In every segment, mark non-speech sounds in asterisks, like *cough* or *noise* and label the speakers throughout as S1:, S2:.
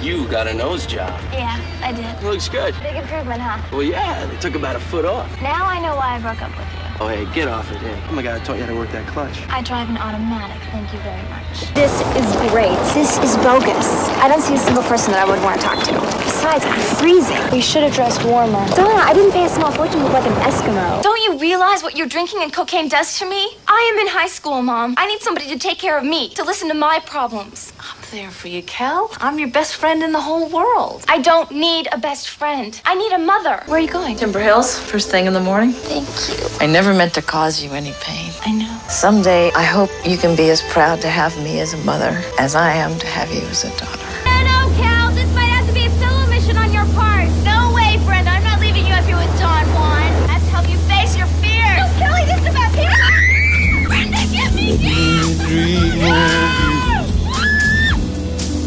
S1: You got a nose job.
S2: Yeah, I did.
S1: Looks good.
S2: Big improvement, huh?
S1: Well, yeah, they took about a foot off.
S2: Now I know why I broke up with you.
S1: Oh, hey, get off it. Hey, oh my God, I taught you how to work that clutch.
S2: I drive an automatic. Thank you very much.
S3: This is great. This is bogus. I don't see a single person that I would want to talk to. Besides, I'm freezing. You should have dressed warmer. Donna, I didn't pay a small fortune to look like an Eskimo.
S4: Don't you realize what your drinking and cocaine does to me? I am in high school, Mom. I need somebody to take care of me, to listen to my problems.
S5: I'm there for you, Kel. I'm your best friend in the whole world.
S4: I don't need a best friend. I need a mother. Where are you going?
S5: Timber Hills, first thing in the morning.
S4: Thank you.
S5: I never meant to cause you any pain.
S4: I know.
S5: Someday, I hope you can be as proud to have me as a mother as I am to have you as a daughter.
S4: No, no, Cal. This might have to be a solo mission on your part. No way, Brenda. I'm not leaving you up here with Don Juan. I have to help you face your fears. No, Kelly, this is about *laughs* me. Brenda, get me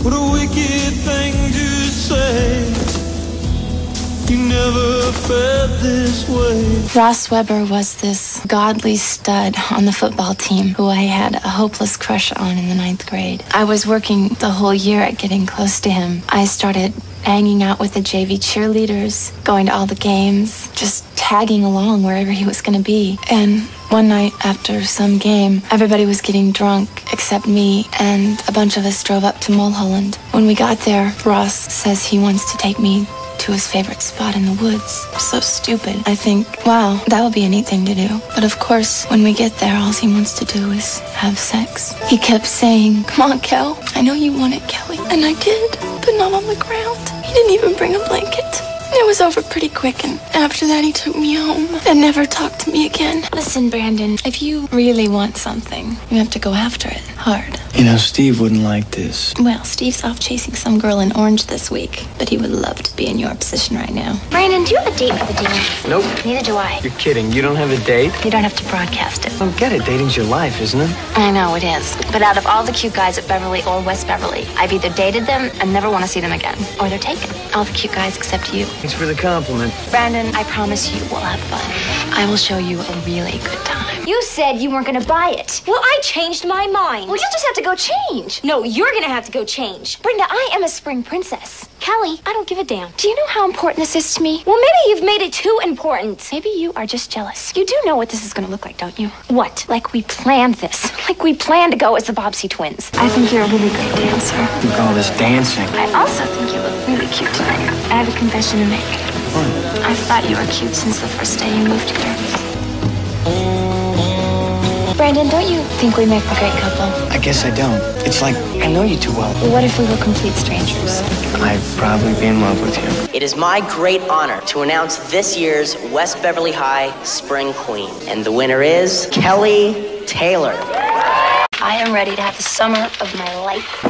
S6: What a wicked thing to say. You never felt this way.
S7: Ross Weber was this godly stud on the football team who I had a hopeless crush on in the ninth grade. I was working the whole year at getting close to him. I started hanging out with the JV cheerleaders, going to all the games, just tagging along wherever he was going to be. And one night after some game, everybody was getting drunk except me, and a bunch of us drove up to Mulholland. When we got there, Ross says he wants to take me to his favorite spot in the woods. So stupid. I think, wow, that would be a neat thing to do. But of course, when we get there, all he wants to do is have sex. He kept saying, Come on, Kel. I know you want it, Kelly. And I did, not on the ground. He didn't even bring a blanket. It was over pretty quick, and after that, he took me home and never talked to me again. Listen, Brandon, if you really want something, you have to go after it hard.
S1: You know, Steve wouldn't like this.
S7: Well, Steve's off chasing some girl in Orange this week, but he would love to be in your position right now.
S2: Brandon, do you have a date for the dinner?
S1: Nope.
S2: Neither do I.
S1: You're kidding. You don't have a date?
S7: You don't have to broadcast it.
S1: I don't get it. Dating's your life, isn't it?
S7: I know it is. But out of all the cute guys at Beverly or West Beverly, I've either dated them and never want to see them again, or they're taken. All the cute guys except you.
S1: Thanks for the compliment.
S7: Brandon, I promise you we'll have fun. I will show you a really good time.
S3: You said you weren't gonna buy it. Well, I changed my mind.
S2: Well, you just have to go change.
S3: No, you're gonna have to go change.
S2: Brenda, I am a spring princess.
S3: Kelly, I don't give a damn.
S2: Do you know how important this is to me?
S3: Well, maybe you've made it too important.
S2: Maybe you are just jealous. You do know what this is going to look like, don't you?
S3: What?
S2: Like we planned this. Like we planned to go as the Bobbsey twins.
S7: I think you're a really great dancer.
S1: You call this dancing?
S7: I also think you look really cute tonight. I have a confession to make. What? I've thought you were cute since the first day you moved here. Oh. Brandon, don't you think we make a great couple?
S1: I guess I don't. It's like I know you too well.
S7: What if we were complete strangers?
S1: I'd probably be in love with you.
S8: It is my great honor to announce this year's West Beverly High Spring Queen. And the winner is Kelly Taylor.
S7: I am ready to have the summer of my life.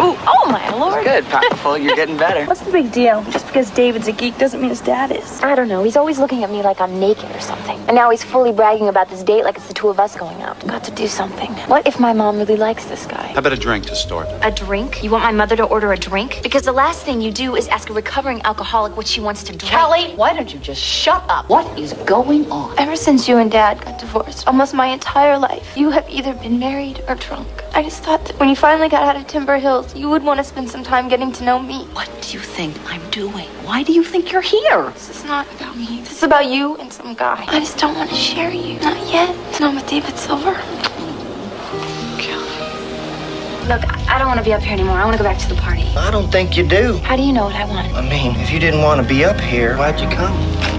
S7: Ooh, oh my lord.
S1: Good, powerful. You're getting better.
S9: What's the big deal? Just because David's a geek doesn't mean his dad is.
S2: I don't know. He's always looking at me like I'm naked or something. And now he's fully bragging about this date like it's the two of us going out.
S7: Got to do something.
S2: What if my mom really likes this guy?
S10: How about a drink to start?
S2: A drink? You want my mother to order a drink? Because the last thing you do is ask a recovering alcoholic what she wants to drink.
S5: Kelly, why don't you just shut up? What is going on?
S7: Ever since you and dad got divorced, almost my entire life, you have either been married or drunk. I just thought that when you finally got out of Timber Hills, you would want to spend some time getting to know me.
S5: What do you think I'm doing? Why do you think you're here?
S7: This is not about me. This is about you and some guy. I just don't want to share you. Not yet. Not with David Silver.
S2: Look, I don't want to be up here anymore. I want to go back to the party.
S11: I don't think you do.
S2: How do you know what I want?
S11: I mean, if you didn't want to be up here, why'd you come?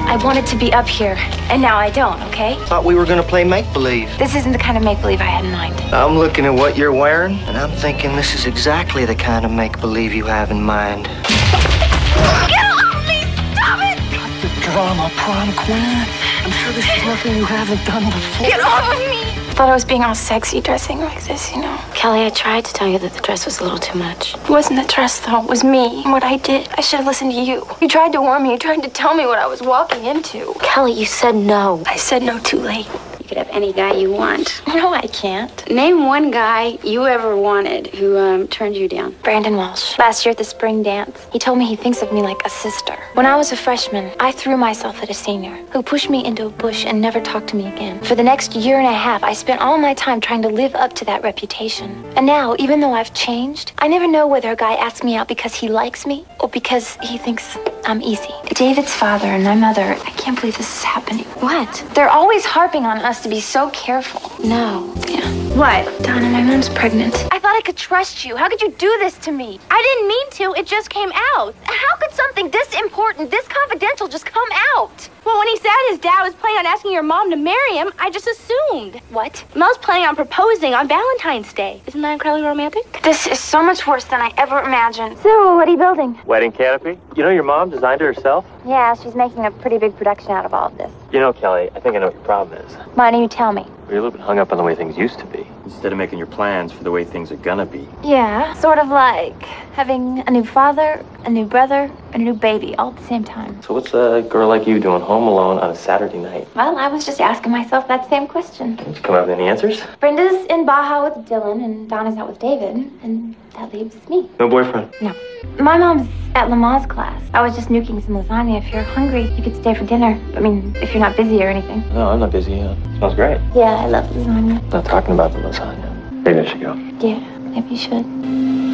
S2: I wanted to be up here, and now I don't, okay?
S11: Thought we were gonna play make believe.
S2: This isn't the kind of make believe I had in mind.
S11: I'm looking at what you're wearing, and I'm thinking this is exactly the kind of make believe you have in mind.
S2: Get off me! Stop it!
S11: The drama prom queen. I'm sure this is nothing you haven't done before.
S2: Get off of me!
S7: Thought I was being all sexy dressing like this, you know.
S2: Kelly, I tried to tell you that the dress was a little too much.
S7: It wasn't the dress, though. It was me and what I did. I should have listened to you. You tried to warn me. You tried to tell me what I was walking into.
S2: Kelly, you said no.
S7: I said no too late.
S2: You could have
S10: any guy you want. *laughs*
S7: No, I can't.
S10: Name one guy you ever wanted who um, turned you down.
S7: Brandon Walsh. Last year at the spring dance, he told me he thinks of me like a sister. When I was a freshman, I threw myself at a senior who pushed me into a bush and never talked to me again. For the next year and a half, I spent all my time trying to live up to that reputation. And now, even though I've changed, I never know whether a guy asks me out because he likes me or because he thinks I'm easy. David's father and my mother, I can't believe this is happening. What? They're always harping on us to be so careful. No. Yeah.
S10: What?
S7: Donna, my mom's pregnant.
S4: I thought I could trust you. How could you do this to me? I didn't mean to. It just came out. How could something this important, this confidential, just come out? Well, when he said his dad was planning on asking your mom to marry him, I just assumed.
S7: What?
S4: Mel's planning on proposing on Valentine's Day. Isn't that incredibly romantic?
S7: This is so much worse than I ever imagined. So, what are you building?
S12: Wedding canopy? You know your mom designed it herself?
S7: Yeah, she's making a pretty big production out of all of this.
S12: You know, Kelly, I think I know what your problem is.
S7: Why don't you tell me?
S12: You're a little bit hung up on the way things used to be, instead of making your plans for the way things are gonna be.
S7: Yeah, sort of like having a new father, a new brother, and a new baby all at the same time.
S12: So what's a girl like you doing home alone on a Saturday night?
S7: Well, I was just asking myself that same question.
S12: Did you come up with any answers?
S7: Brenda's in Baja with Dylan, and Donna's out with David, and that leaves me.
S12: No boyfriend?
S7: No. My mom's at Lamaze class. I was just nuking some lasagna. If you're hungry, you could stay for dinner. I mean, if you're not busy or anything.
S12: No, I'm not busy. Uh, smells great.
S7: Yeah, I love lasagna.
S12: Not talking about the lasagna. Maybe I should go.
S7: Yeah, maybe you should.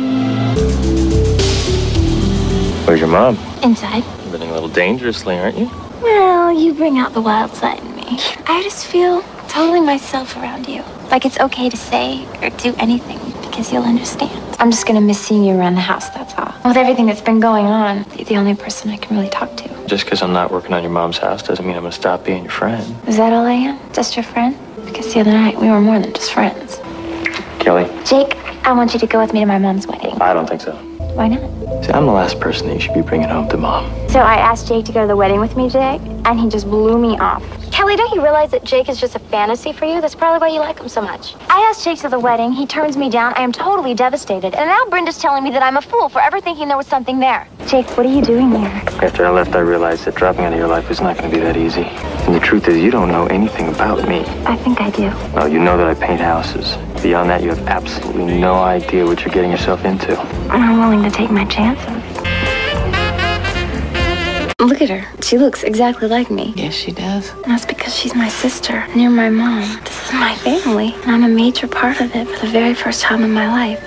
S12: Where's your mom?
S7: Inside.
S12: You're living a little dangerously, aren't you?
S7: Well, you bring out the wild side in me. I just feel totally myself around you. Like it's okay to say or do anything because you'll understand. I'm just gonna miss seeing you around the house, that's all. With everything that's been going on, you're the only person I can really talk to.
S12: Just because I'm not working on your mom's house doesn't mean I'm gonna stop being your friend.
S7: Is that all I am? Just your friend? Because the other night we were more than just friends.
S12: Kelly,
S7: Jake, I want you to go with me to my mom's wedding.
S12: I don't think so.
S7: Why not?
S12: See, I'm the last person that you should be bringing home to mom.
S7: So I asked Jake to go to the wedding with me today, and he just blew me off. Kelly, don't you realize that Jake is just a fantasy for you? That's probably why you like him so much. I asked Jake to the wedding. He turns me down. I am totally devastated. And now Brenda's telling me that I'm a fool for ever thinking there was something there. Jake, what are you doing here?
S12: After I left, I realized that dropping out of your life was not going to be that easy. And the truth is, you don't know anything about me.
S7: I think I do.
S12: Well, you know that I paint houses. Beyond that, you have absolutely no idea what you're getting yourself into.
S7: I'm willing to take my chances. Look at her. She looks exactly like me.
S5: Yes, she does.
S7: And that's because she's my sister, and you're my mom. This is my family, and I'm a major part of it for the very first time in my life.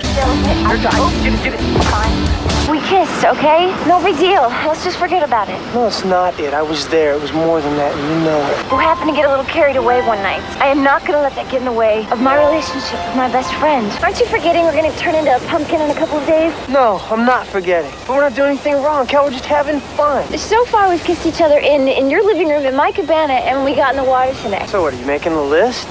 S7: We kissed, okay? No big deal. Let's just forget about it.
S11: No, it's not it. I was there. It was more than that, and you know it.
S7: We happened to get a little carried away one night. I am not gonna let that get in the way of my relationship with my best friend. Aren't you forgetting we're gonna turn into a pumpkin in a couple of days?
S11: No, I'm not forgetting. But we're not doing anything wrong, Cal. We're just having fun.
S7: So far, we've kissed each other in in your living room, in my cabana, and we got in the water today.
S11: So what, are you making the list?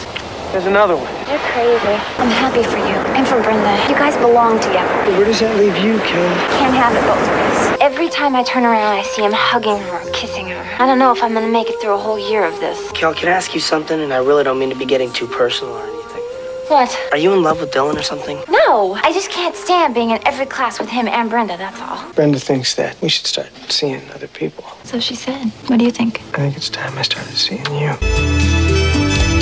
S11: There's another one.
S7: You're crazy. I'm happy for you and for Brenda. You guys belong together.
S11: Where does that leave you, Kel?
S7: Can't have it both ways. Every time I turn around, I see him hugging her, or kissing her. I don't know if I'm gonna make it through a whole year of this.
S11: Kel, can I ask you something? And I really don't mean to be getting too personal or anything.
S7: What?
S11: Are you in love with Dylan or something?
S7: No, I just can't stand being in every class with him and Brenda. That's all.
S11: Brenda thinks that we should start seeing other people.
S7: So she said. What do you think?
S11: I think it's time I started seeing you.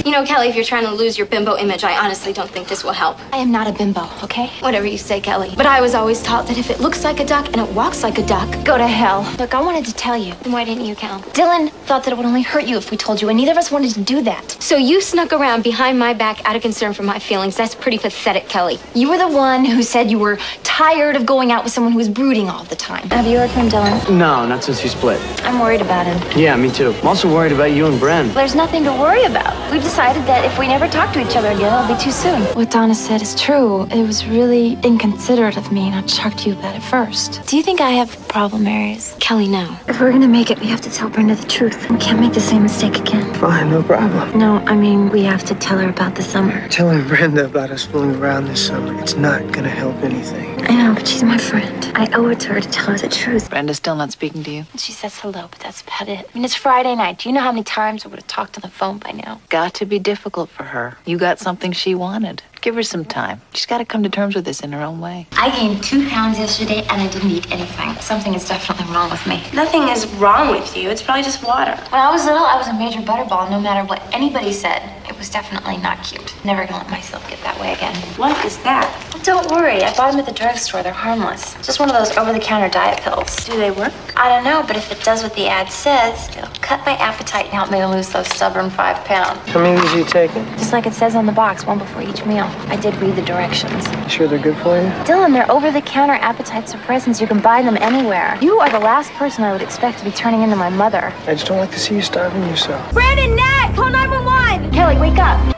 S13: You know, Kelly, if you're trying to lose your bimbo image, I honestly don't think this will help.
S7: I am not a bimbo, okay?
S13: Whatever you say, Kelly. But I was always taught that if it looks like a duck and it walks like a duck,
S7: Go to hell. Look, I wanted to tell you. Why didn't you, Cal? Dylan thought that it would only hurt you if we told you, and neither of us wanted to do that.
S13: So you snuck around behind my back out of concern for my feelings. That's pretty pathetic, Kelly.
S7: You were the one who said you were tired of going out with someone who was brooding all the time. Have you heard from Dylan?
S1: No, not since you split.
S7: I'm worried about him.
S1: Yeah, me too. I'm also worried about you and Bren.
S7: There's nothing to worry about. We've decided that if we never talk to each other again, it'll be too soon. What Donna said is true. It was really inconsiderate of me not to talk to you about it first. Do you think I have problem areas?
S13: Kelly, no.
S7: If we're gonna make it, we have to tell Brenda the truth. We can't make the same mistake again.
S11: Fine, no problem.
S7: No, I mean, we have to tell her about the summer.
S11: Telling Brenda about us fooling around this summer, it's not gonna help anything.
S7: I know, but she's my friend. I owe it to her to tell her the truth.
S5: Brenda's still not speaking to you?
S7: She says hello, but that's about it. I mean, it's Friday night. Do you know how many times I would have talked on the phone by now?
S5: Got to be difficult for her. You got something she wanted. Give her some time. She's got to come to terms with this in her own way.
S7: I gained two pounds yesterday and I didn't eat anything. Something is definitely wrong with me.
S10: Nothing is wrong with you. It's probably just water.
S7: When I was little, I was a major butterball no matter what anybody said. It was was definitely not cute. Never gonna let myself get that way again.
S4: What is that?
S7: Don't worry, I bought them at the drugstore. They're harmless. Just one of those over-the-counter diet pills.
S4: Do they work?
S7: I don't know, but if it does what the ad says, it'll cut my appetite and help me to lose those stubborn five pounds.
S1: How many of these are you taking?
S7: Just like it says on the box, one before each meal. I did read the directions.
S1: You sure they're good for you?
S7: Dylan, they're over-the-counter appetite suppressants. You can buy them anywhere. You are the last person I would expect to be turning into my mother.
S1: I just don't like to see you starving yourself.
S4: Brandon, Nat, call 911!
S7: Kelly, wake up.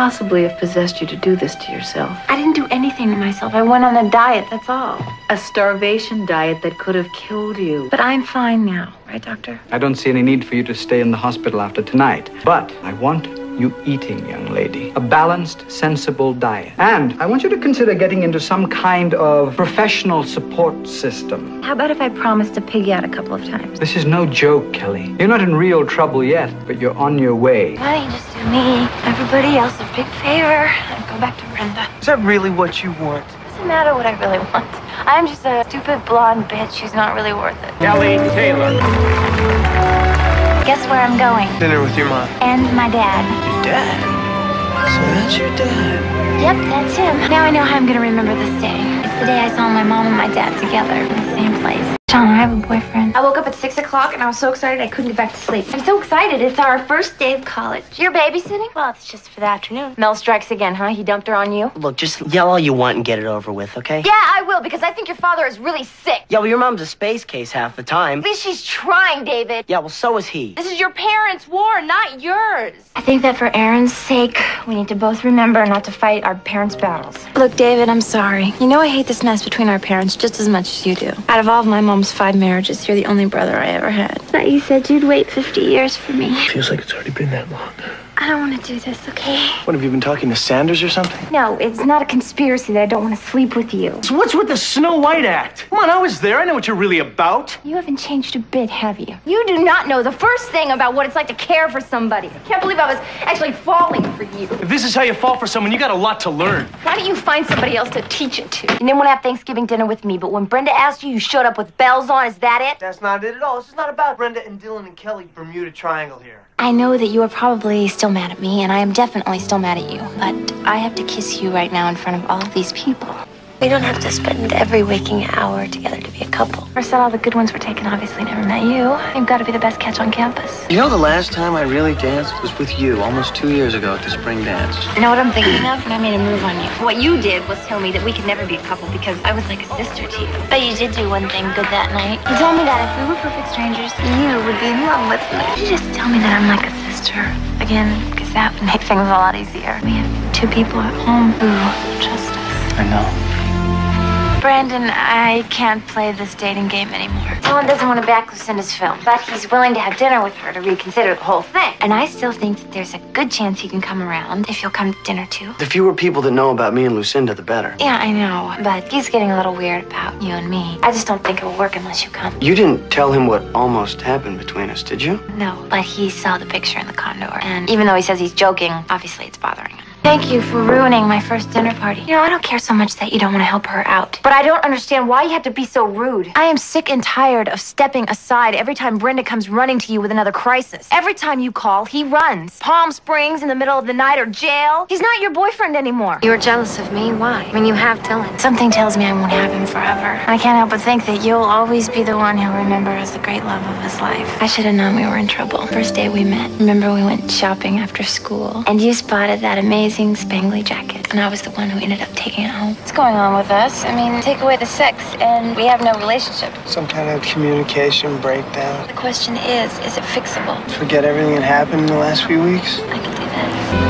S14: What could possibly have possessed you to do this to yourself?
S7: I didn't do anything to myself. I went on a diet, that's all.
S14: A starvation diet that could have killed you.
S7: But I'm fine now, right, doctor?
S15: I don't see any need for you to stay in the hospital after tonight. But I want you eating, young lady. A balanced, sensible diet. And I want you to consider getting into some kind of professional support system.
S7: How about if I promise to piggy out a couple of times?
S15: This is no joke, Kelly. You're not in real trouble yet, but you're on your way.
S7: Why don't you just do me, everybody else a big favor, and go back to Brenda?
S1: Is that really what you want?
S7: Doesn't matter what I really want. I'm just a stupid blonde bitch who's not really worth it.
S1: Kelly Taylor.
S7: Guess where I'm going?
S1: Dinner with your mom.
S7: And my dad.
S1: Your dad? So that's your dad.
S7: Yep, that's him. Now I know how I'm gonna remember this day. It's the day I saw my mom and my dad together in the same place. John, I have a boyfriend.
S4: I woke up at 6 o'clock and I was so excited I couldn't get back to sleep. I'm so excited. It's our first day of college. You're babysitting? Well, it's just for the afternoon.
S7: Mel strikes again, huh? He dumped her on you?
S8: Look, just yell all you want and get it over with, okay?
S4: Yeah, I will because I think your father is really sick.
S8: Yeah, well, your mom's a space case half the time.
S4: At least she's trying, David.
S8: Yeah, well, so is he.
S4: This is your parents' war, not yours.
S7: I think that for Erin's sake, we need to both remember not to fight our parents' battles. Look, David, I'm sorry. You know I hate this mess between our parents just as much as you do. Out of all of my mom's five marriages, you're the only brother I ever had.
S10: But you said you'd wait 50 years for me.
S1: Feels like it's already been that long.
S10: I don't want to do this, okay?
S1: What, have you been talking to Sanders or something?
S7: No, it's not a conspiracy that I don't want to sleep with you.
S16: So what's with the Snow White act? Come on, I was there. I know what you're really about.
S7: You haven't changed a bit, have you?
S4: You do not know the first thing about what it's like to care for somebody. I can't believe I was actually falling for you.
S16: If this is how you fall for someone, you got a lot to learn.
S4: Why don't you find somebody else to teach it to? You didn't want to have Thanksgiving dinner with me, but when Brenda asked you, you showed up with bells on. Is that it?
S11: That's not it at all. This is not about Brenda and Dylan and Kelly Bermuda Triangle here.
S7: I know that you are probably still mad at me, and I am definitely still mad at you. But I have to kiss you right now in front of all of these people.
S10: We don't have to spend every waking hour together to be a couple.
S7: I said all the good ones were taken, obviously never met you. You've got to be the best catch on campus.
S11: You know, the last time I really danced was with you, almost two years ago at the spring dance.
S7: You know what I'm thinking of? And I made a move on you.
S4: What you did was tell me that we could never be a couple because I was like a sister to you.
S7: But you did do one thing good that night. You told me that if we were perfect strangers, you would be in love with me. You just tell me that I'm like a sister again, because that would make things a lot easier. We have two people at home who trust us.
S1: I know.
S7: Brandon, I can't play this dating game anymore.
S4: Dylan doesn't want to back Lucinda's film, but he's willing to have dinner with her to reconsider the whole thing.
S7: And I still think that there's a good chance he can come around if you'll come to dinner too.
S1: The fewer people that know about me and Lucinda, the better.
S7: Yeah, I know, but he's getting a little weird about you and me. I just don't think it'll work unless you come.
S1: You didn't tell him what almost happened between us, did you?
S7: No, but he saw the picture in the condor, and even though he says he's joking, obviously it's bothering him. Thank you for ruining my first dinner party. You know, I don't care so much that you don't want to help her out.
S4: But I don't understand why you have to be so rude.
S7: I am sick and tired of stepping aside every time Brenda comes running to you with another crisis. Every time you call, he runs. Palm Springs in the middle of the night or jail. He's not your boyfriend anymore.
S10: You're jealous of me? Why? I mean, you have Dylan.
S7: Something tells me I won't have him forever. I can't help but think that you'll always be the one he'll remember as the great love of his life. I should have known we were in trouble. First day we met. Remember we went shopping after school, and you spotted that amazing spangly jacket, and I was the one who ended up taking it home. What's going on with us? I mean, take away the sex, and we have no relationship.
S1: Some kind of communication breakdown.
S7: The question is, is it fixable?
S1: Forget everything that happened in the last few weeks.
S7: I can do that.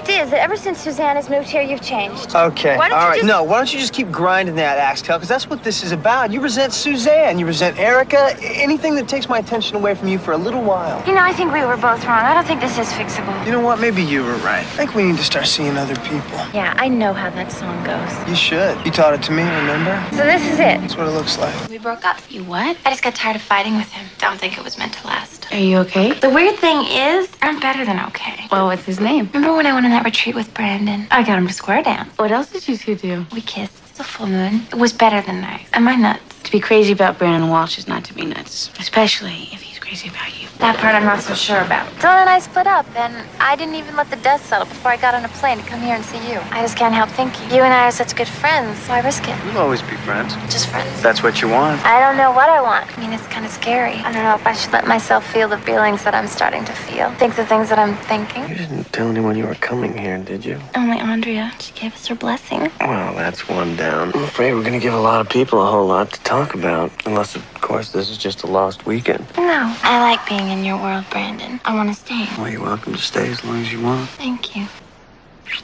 S4: The fact is that ever since Suzanne has moved here, you've changed.
S1: Okay.
S4: Why don't
S1: all
S4: you
S1: right.
S4: just-
S1: No, why don't you just keep grinding that, Axel? Because that's what this is about. You resent Suzanne. You resent Erica. Anything that takes my attention away from you for a little while.
S7: You know, I think we were both wrong. I don't think this is fixable.
S1: You know what? Maybe you were right. I think we need to start seeing other people.
S7: Yeah, I know how that song goes.
S1: You should. You taught it to me, remember?
S7: So this is it.
S1: That's what it looks like.
S7: We broke up. You what? I just got tired of fighting with him. Don't think it was meant to last.
S14: Are you okay?
S7: The weird thing is, I'm better than okay.
S14: Well, what's his name?
S7: Remember when I went on that retreat with Brandon? I got him to square dance.
S14: What else did you two do?
S7: We kissed. It's a full moon. It was better than nice. Am I nuts?
S14: To be crazy about Brandon Walsh is not to be nuts, especially if he's crazy about you.
S7: That part I'm not so sure about. Dylan and I split up, and I didn't even let the dust settle before I got on a plane to come here and see you. I just can't help thinking. You and I are such good friends. Why risk it?
S1: We'll always be friends.
S7: Just friends.
S1: That's what you want.
S7: I don't know what I want. I mean, it's kind of scary. I don't know if I should let myself feel the feelings that I'm starting to feel. Think the things that I'm thinking.
S11: You didn't tell anyone you were coming here, did you?
S7: Only Andrea. She gave us her blessing.
S11: Well, that's one down. I'm afraid we're gonna give a lot of people a whole lot to talk about. Unless, of course, this is just a lost weekend.
S7: No, I like being in your world, Brandon. I want to stay.
S11: Well, you're welcome to stay as long as you want.
S7: Thank you.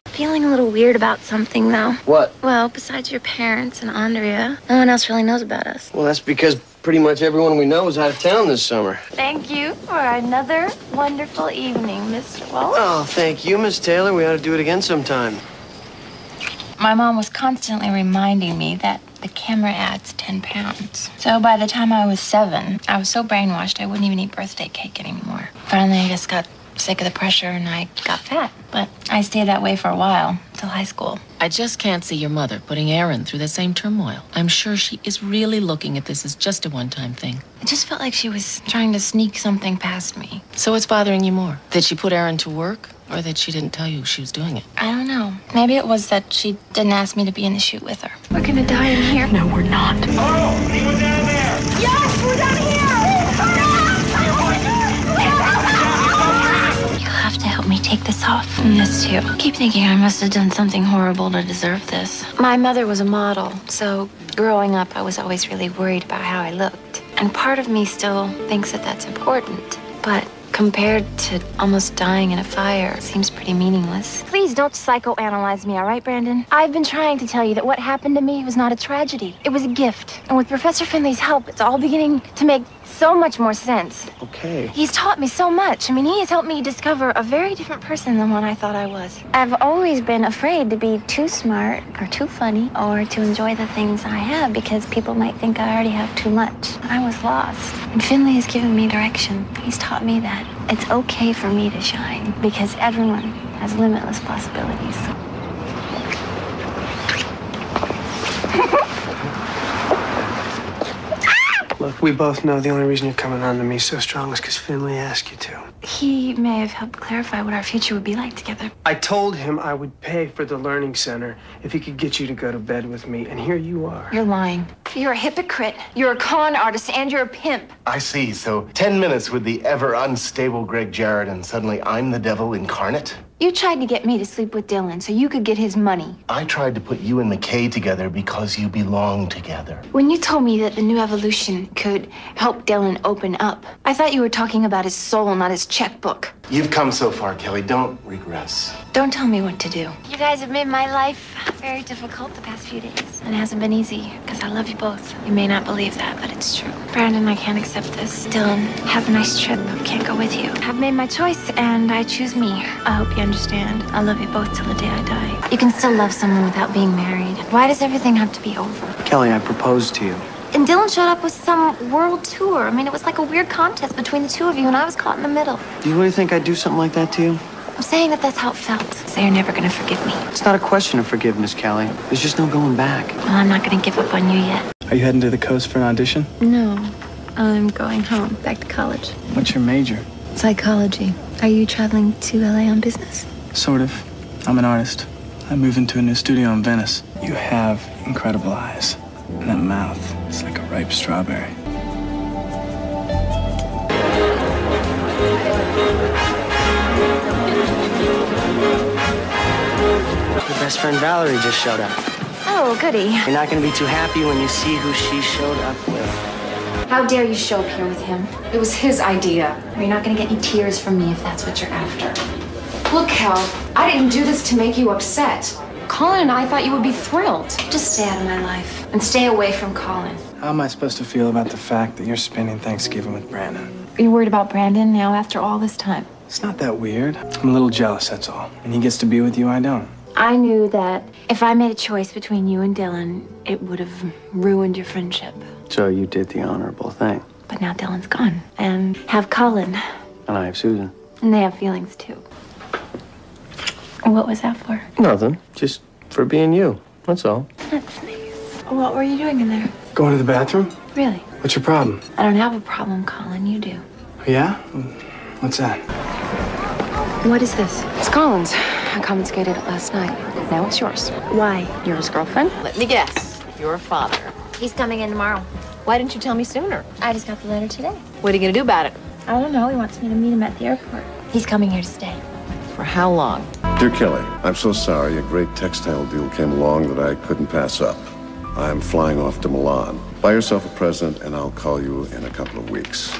S7: Feeling a little weird about something, though.
S11: What?
S7: Well, besides your parents and Andrea, no one else really knows about us.
S11: Well, that's because pretty much everyone we know is out of town this summer.
S7: Thank you for another wonderful evening, Mr. Walsh.
S11: Oh, thank you, Miss Taylor. We ought to do it again sometime.
S7: My mom was constantly reminding me that the camera adds 10 pounds. So by the time I was seven, I was so brainwashed I wouldn't even eat birthday cake anymore. Finally, I just got sick of the pressure and I got fat. But I stayed that way for a while, till high school.
S17: I just can't see your mother putting Erin through the same turmoil. I'm sure she is really looking at this as just a one time thing.
S7: It just felt like she was trying to sneak something past me.
S17: So what's bothering you more? That she put Erin to work or that she didn't tell you she was doing it?
S7: I don't know. Maybe it was that she didn't ask me to be in the shoot with her. We're gonna die in here. No, we're not. Oh, anyone down there?
S4: Yes, we're down here!
S7: You'll have to help me take this off. And this too. I keep thinking I must have done something horrible to deserve this. My mother was a model, so growing up, I was always really worried about how I looked. And part of me still thinks that that's important. But compared to almost dying in a fire, seems pretty meaningless.
S3: Please don't psychoanalyze me, all right, Brandon? I've been trying to tell you that what happened to me was not a tragedy. It was a gift. And with Professor Finley's help, it's all beginning to make so much more sense.
S11: Okay.
S3: He's taught me so much. I mean, he has helped me discover a very different person than what I thought I was. I've always been afraid to be too smart or too funny or to enjoy the things I have because people might think I already have too much. I was lost. And Finley has given me direction. He's taught me that it's okay for me to shine because everyone has limitless possibilities. *laughs*
S18: Look, we both know the only reason you're coming on to me so strong is because Finley asked you to.
S7: He may have helped clarify what our future would be like together.
S18: I told him I would pay for the learning center if he could get you to go to bed with me, and here you are.
S7: You're lying.
S3: You're a hypocrite. You're a con artist and you're a pimp.
S19: I see. So, 10 minutes with the ever unstable Greg Jarrett, and suddenly I'm the devil incarnate?
S3: You tried to get me to sleep with Dylan so you could get his money.
S19: I tried to put you and McKay together because you belong together.
S3: When you told me that the new evolution could help Dylan open up, I thought you were talking about his soul, not his checkbook.
S19: You've come so far, Kelly. Don't regress.
S7: Don't tell me what to do.
S3: You guys have made my life very difficult the past few days.
S7: And it hasn't been easy because I love you both. You may not believe that, but it's true. Brandon, I can't accept this. Dylan, have a nice trip. Can't go with you.
S3: I've made my choice and I choose me.
S7: I hope you understand. I love you both till the day I die.
S3: You can still love someone without being married. Why does everything have to be over?
S1: Kelly, I proposed to you.
S3: And Dylan showed up with some world tour. I mean, it was like a weird contest between the two of you, and I was caught in the middle.
S1: Do you really think I'd do something like that to you?
S3: I'm saying that that's how it felt.
S7: So you're never gonna forgive me.
S1: It's not a question of forgiveness, Kelly. There's just no going back.
S7: Well, I'm not gonna give up on you yet.
S18: Are you heading to the coast for an audition?
S7: No, I'm going home, back to college.
S18: What's your major?
S7: Psychology. Are you traveling to LA on business?
S18: Sort of. I'm an artist. I moved into a new studio in Venice. You have incredible eyes. And that mouth is like a ripe strawberry.
S11: Your best friend Valerie just showed up.
S3: Oh, goody.
S11: You're not going to be too happy when you see who she showed up with.
S3: How dare you show up here with him? It was his idea. You're not gonna get any tears from me if that's what you're after.
S20: Look, Cal, I didn't do this to make you upset. Colin and I thought you would be thrilled.
S7: Just stay out of my life and stay away from Colin.
S18: How am I supposed to feel about the fact that you're spending Thanksgiving with Brandon?
S7: Are you worried about Brandon now after all this time?
S18: It's not that weird. I'm a little jealous, that's all. And he gets to be with you, I don't.
S7: I knew that if I made a choice between you and Dylan, it would have ruined your friendship.
S11: So you did the honorable thing.
S7: But now Dylan's gone. And have Colin.
S11: And I have Susan.
S7: And they have feelings too. What was that for?
S11: Nothing. Just for being you. That's all.
S7: That's nice. What were you doing in there?
S18: Going to the bathroom?
S7: Really?
S18: What's your problem?
S7: I don't have a problem, Colin. You do.
S18: Oh, yeah? What's that?
S20: What is this? It's Colin's. I confiscated it last night. Now it's yours.
S7: Why?
S20: You're his girlfriend?
S17: Let me guess. You're father.
S7: He's coming in tomorrow.
S17: Why didn't you tell me sooner?
S7: I just got the letter today.
S17: What are you gonna do about it?
S7: I don't know. He wants me to meet him at the airport. He's coming here to stay.
S17: For how long?
S21: Dear Kelly, I'm so sorry a great textile deal came along that I couldn't pass up. I'm flying off to Milan. Buy yourself a present, and I'll call you in a couple of weeks.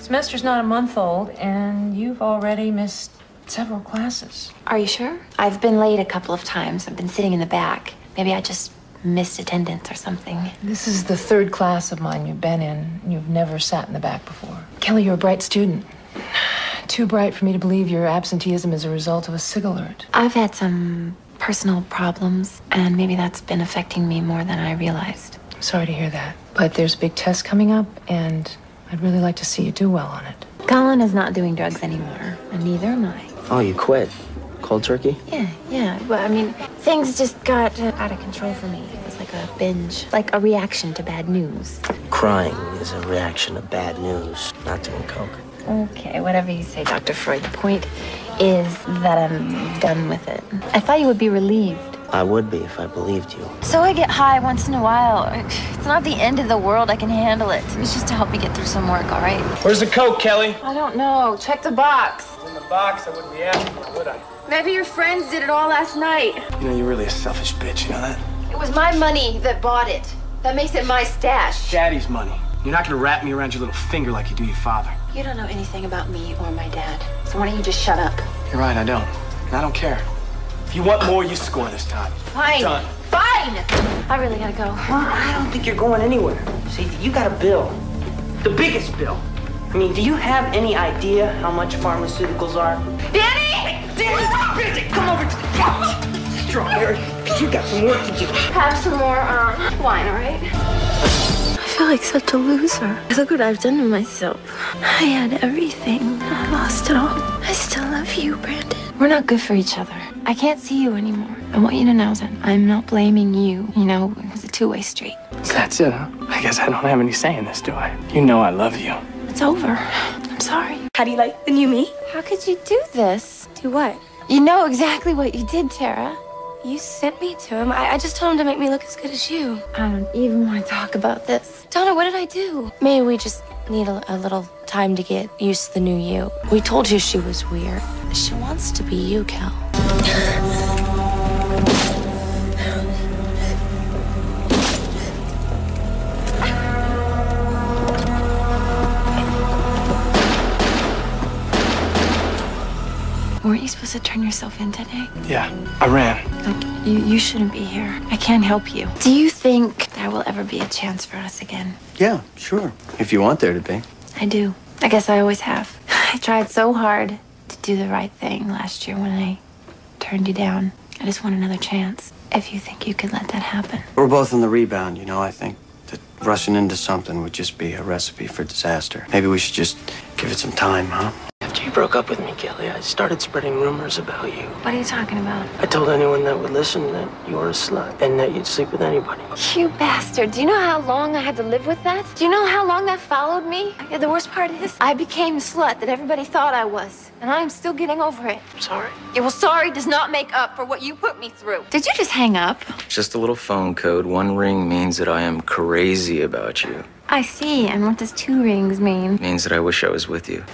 S17: Semester's not a month old, and you've already missed several classes.
S7: Are you sure? I've been late a couple of times. I've been sitting in the back. Maybe I just missed attendance or something.
S17: This is the third class of mine you've been in. You've never sat in the back before. Kelly, you're a bright student. *sighs* Too bright for me to believe your absenteeism is a result of a SIG alert.
S7: I've had some personal problems, and maybe that's been affecting me more than I realized.
S17: Sorry to hear that. But there's a big test coming up, and I'd really like to see you do well on it.
S7: Colin is not doing drugs anymore, and neither am I.
S11: Oh, you quit? Cold turkey?
S7: Yeah, yeah. But I mean, things just got uh, out of control for me. It was like a binge, like a reaction to bad news.
S11: Crying is a reaction to bad news, not doing coke.
S7: Okay, whatever you say, Dr. Freud. The point is that I'm done with it. I thought you would be relieved.
S11: I would be if I believed you.
S7: So I get high once in a while. It's not the end of the world. I can handle it. It's just to help me get through some work, all right?
S22: Where's the coke, Kelly?
S7: I don't know. Check the box.
S22: In the box, I wouldn't be asking, would I?
S3: Maybe your friends did it all last night.
S18: You know, you're really a selfish bitch, you know that?
S20: It was my money that bought it. That makes it my stash.
S18: Daddy's money. You're not gonna wrap me around your little finger like you do your father.
S20: You don't know anything about me or my dad. So why don't you just shut up?
S18: You're right, I don't. And I don't care. If you want more, you score this time.
S20: Fine.
S18: Done.
S20: Fine! I really gotta go.
S11: Well, I don't think you're going anywhere. See, you got a bill. The biggest bill. I mean, do you have any idea how much pharmaceuticals are?
S3: Danny!
S11: Danny, Danny, come over to the couch. Strawberry, you got some work to do.
S3: Have some more um, wine, all right?
S7: I feel like such a loser. Look what I've done to myself. I had everything. I lost it all. I still love you, Brandon. We're not good for each other. I can't see you anymore. I want you to know that I'm not blaming you. You know, it was a two-way street.
S18: So that's it, huh? I guess I don't have any say in this, do I? You know I love you.
S7: It's over. I'm sorry.
S3: How do you like the new me?
S7: How could you do this?
S3: Do what?
S7: You know exactly what you did, Tara.
S3: You sent me to him. I, I just told him to make me look as good as you.
S7: I don't even want to talk about this.
S3: Donna, what did I do? Maybe we just need a, a little time to get used to the new you. We told you she was weird. She wants to be you, Cal. *laughs*
S7: you supposed to turn yourself in today?
S18: Yeah, I ran.
S7: Look, you, you shouldn't be here. I can't help you. Do you think there will ever be a chance for us again?
S1: Yeah, sure. If you want there to be.
S7: I do. I guess I always have. *laughs* I tried so hard to do the right thing last year when I turned you down. I just want another chance. If you think you could let that happen.
S1: We're both on the rebound, you know. I think that rushing into something would just be a recipe for disaster. Maybe we should just give it some time, huh?
S11: After you broke up with me, Kelly, I started spreading rumors about you.
S7: What are you talking about?
S11: I told anyone that would listen that you were a slut and that you'd sleep with anybody.
S7: You bastard. Do you know how long I had to live with that? Do you know how long that followed me? Yeah, the worst part is, I became the slut that everybody thought I was. And I'm still getting over it.
S11: I'm sorry.
S7: Yeah, well, sorry does not make up for what you put me through. Did you just hang up?
S23: Just a little phone code. One ring means that I am crazy about you.
S7: I see. And what does two rings mean?
S23: Means that I wish I was with you.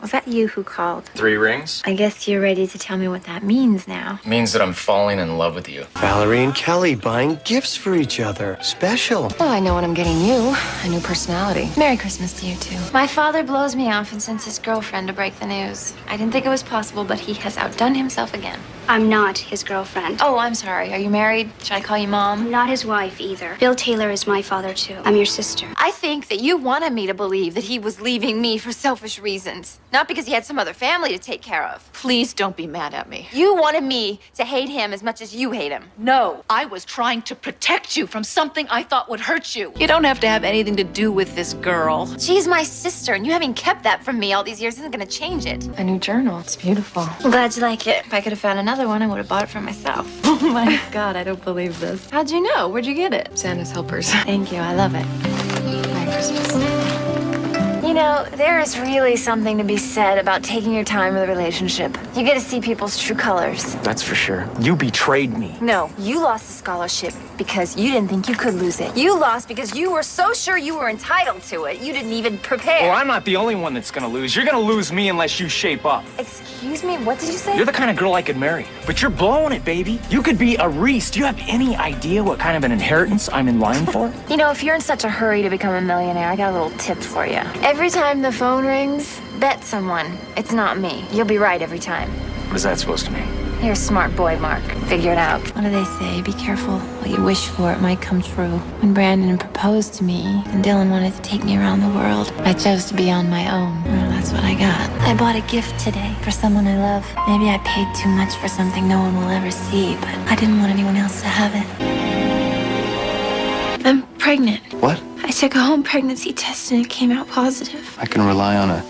S7: Was that you who called?
S23: Three rings?
S7: I guess you're ready to tell me what that means now.
S23: It Means that I'm falling in love with you.
S1: Valerie and Kelly buying gifts for each other. Special.
S20: Well, I know what I'm getting you. A new personality.
S7: Merry Christmas to you, too. My father blows me off and sends his girlfriend to break the news. I didn't think it was possible, but he has outdone himself again.
S10: I'm not his girlfriend.
S7: Oh, I'm sorry. Are you married? Should I call you mom?
S10: I'm not his wife either. Bill Taylor is my father, too. I'm your sister.
S7: I think that you wanted me to believe that he was leaving me for selfish reasons, not because he had some other family to take care of.
S17: Please don't be mad at me.
S7: You wanted me to hate him as much as you hate him.
S17: No, I was trying to protect you from something I thought would hurt you. You don't have to have anything to do with this girl.
S7: She's my sister, and you having kept that from me all these years isn't gonna change it.
S20: A new journal. It's beautiful.
S7: I'm glad you like it. If I could have found another one, I would have bought it for myself. *laughs*
S20: Oh my god, I don't believe this.
S7: How'd you know? Where'd you get it?
S20: Santa's helpers.
S7: Thank you. I love it.
S20: Merry Christmas.
S7: You
S3: know, there is really something to be said about taking your time with a relationship. You get to see people's true colors.
S16: That's for sure. You betrayed me.
S3: No, you lost the scholarship because you didn't think you could lose it. You lost because you were so sure you were entitled to it. You didn't even prepare.
S16: Well, I'm not the only one that's gonna lose. You're gonna lose me unless you shape up.
S3: Excuse me, what did you say?
S16: You're the kind of girl I could marry. But you're blowing it, baby. You could be a Reese. Do you have any idea what kind of an inheritance I'm in line for? *laughs*
S3: You know, if you're in such a hurry to become a millionaire, I got a little tip for you. Every time the phone rings, bet someone. It's not me. You'll be right every time.
S16: What is that supposed to mean?
S3: You're a smart boy, Mark. Figure it out.
S7: What do they say? Be careful. What you wish for, it might come true. When Brandon proposed to me and Dylan wanted to take me around the world, I chose to be on my own. Well, that's what I got. I bought a gift today for someone I love. Maybe I paid too much for something no one will ever see, but I didn't want anyone else to have it. I'm pregnant.
S1: What?
S7: I took a home pregnancy test and it came out positive.
S1: I can rely on a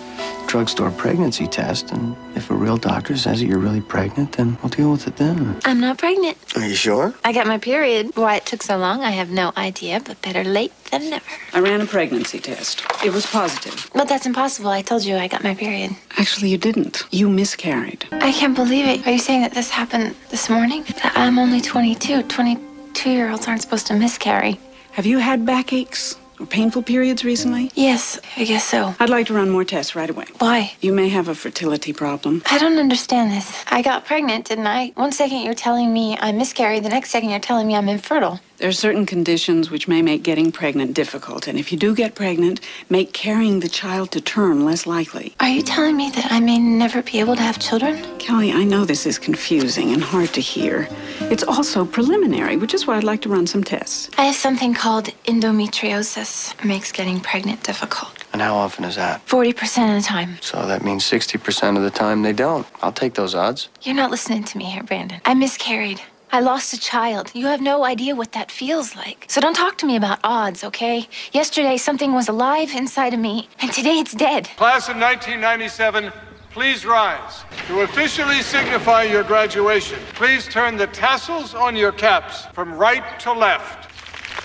S1: drugstore pregnancy test, and if a real doctor says that you're really pregnant, then we'll deal with it then.
S7: I'm not pregnant.
S1: Are you sure?
S7: I got my period. Why it took so long, I have no idea, but better late than never.
S24: I ran a pregnancy test. It was positive.
S7: But that's impossible. I told you I got my period.
S24: Actually, you didn't. You miscarried.
S7: I can't believe it. Are you saying that this happened this morning? That I'm only 22. 22 year olds aren't supposed to miscarry.
S24: Have you had backaches or painful periods recently?
S7: Yes, I guess so.
S24: I'd like to run more tests right away.
S7: Why?
S24: You may have a fertility problem.
S7: I don't understand this. I got pregnant, didn't I? One second you're telling me I miscarried, the next second you're telling me I'm infertile.
S24: There are certain conditions which may make getting pregnant difficult, and if you do get pregnant, make carrying the child to term less likely.
S7: Are you telling me that I may never be able to have children?
S24: Kelly, I know this is confusing and hard to hear. It's also preliminary, which is why I'd like to run some tests.
S7: I have something called endometriosis. It makes getting pregnant difficult.
S1: And how often is that?
S7: 40% of the time.
S1: So that means 60% of the time they don't. I'll take those odds.
S7: You're not listening to me here, Brandon. I miscarried. I lost a child. You have no idea what that feels like. So don't talk to me about odds, okay? Yesterday, something was alive inside of me, and today it's dead.
S25: Class of 1997, please rise. To officially signify your graduation, please turn the tassels on your caps from right to left.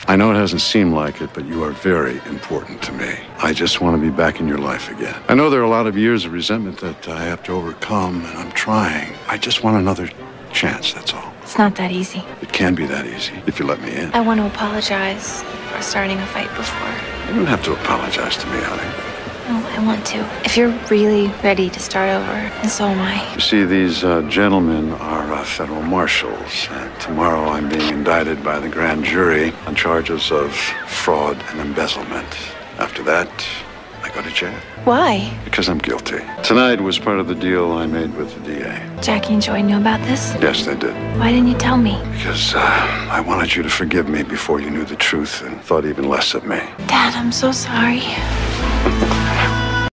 S21: I know it hasn't seemed like it, but you are very important to me. I just want to be back in your life again. I know there are a lot of years of resentment that I have to overcome, and I'm trying. I just want another chance, that's all.
S7: It's not that easy.
S21: It can be that easy if you let me in.
S7: I want to apologize for starting a fight before.
S21: You don't have to apologize to me, honey.
S7: No, I want to. If you're really ready to start over, and so am I.
S21: You see, these uh, gentlemen are uh, federal marshals, and tomorrow I'm being indicted by the grand jury on charges of fraud and embezzlement. After that, go to jail
S7: Why?
S21: because I'm guilty. Tonight was part of the deal I made with the DA.
S7: Jackie and Joy knew about this?
S21: Yes, they did.
S7: Why didn't you tell me?
S21: Because uh, I wanted you to forgive me before you knew the truth and thought even less of me.
S7: Dad, I'm so sorry.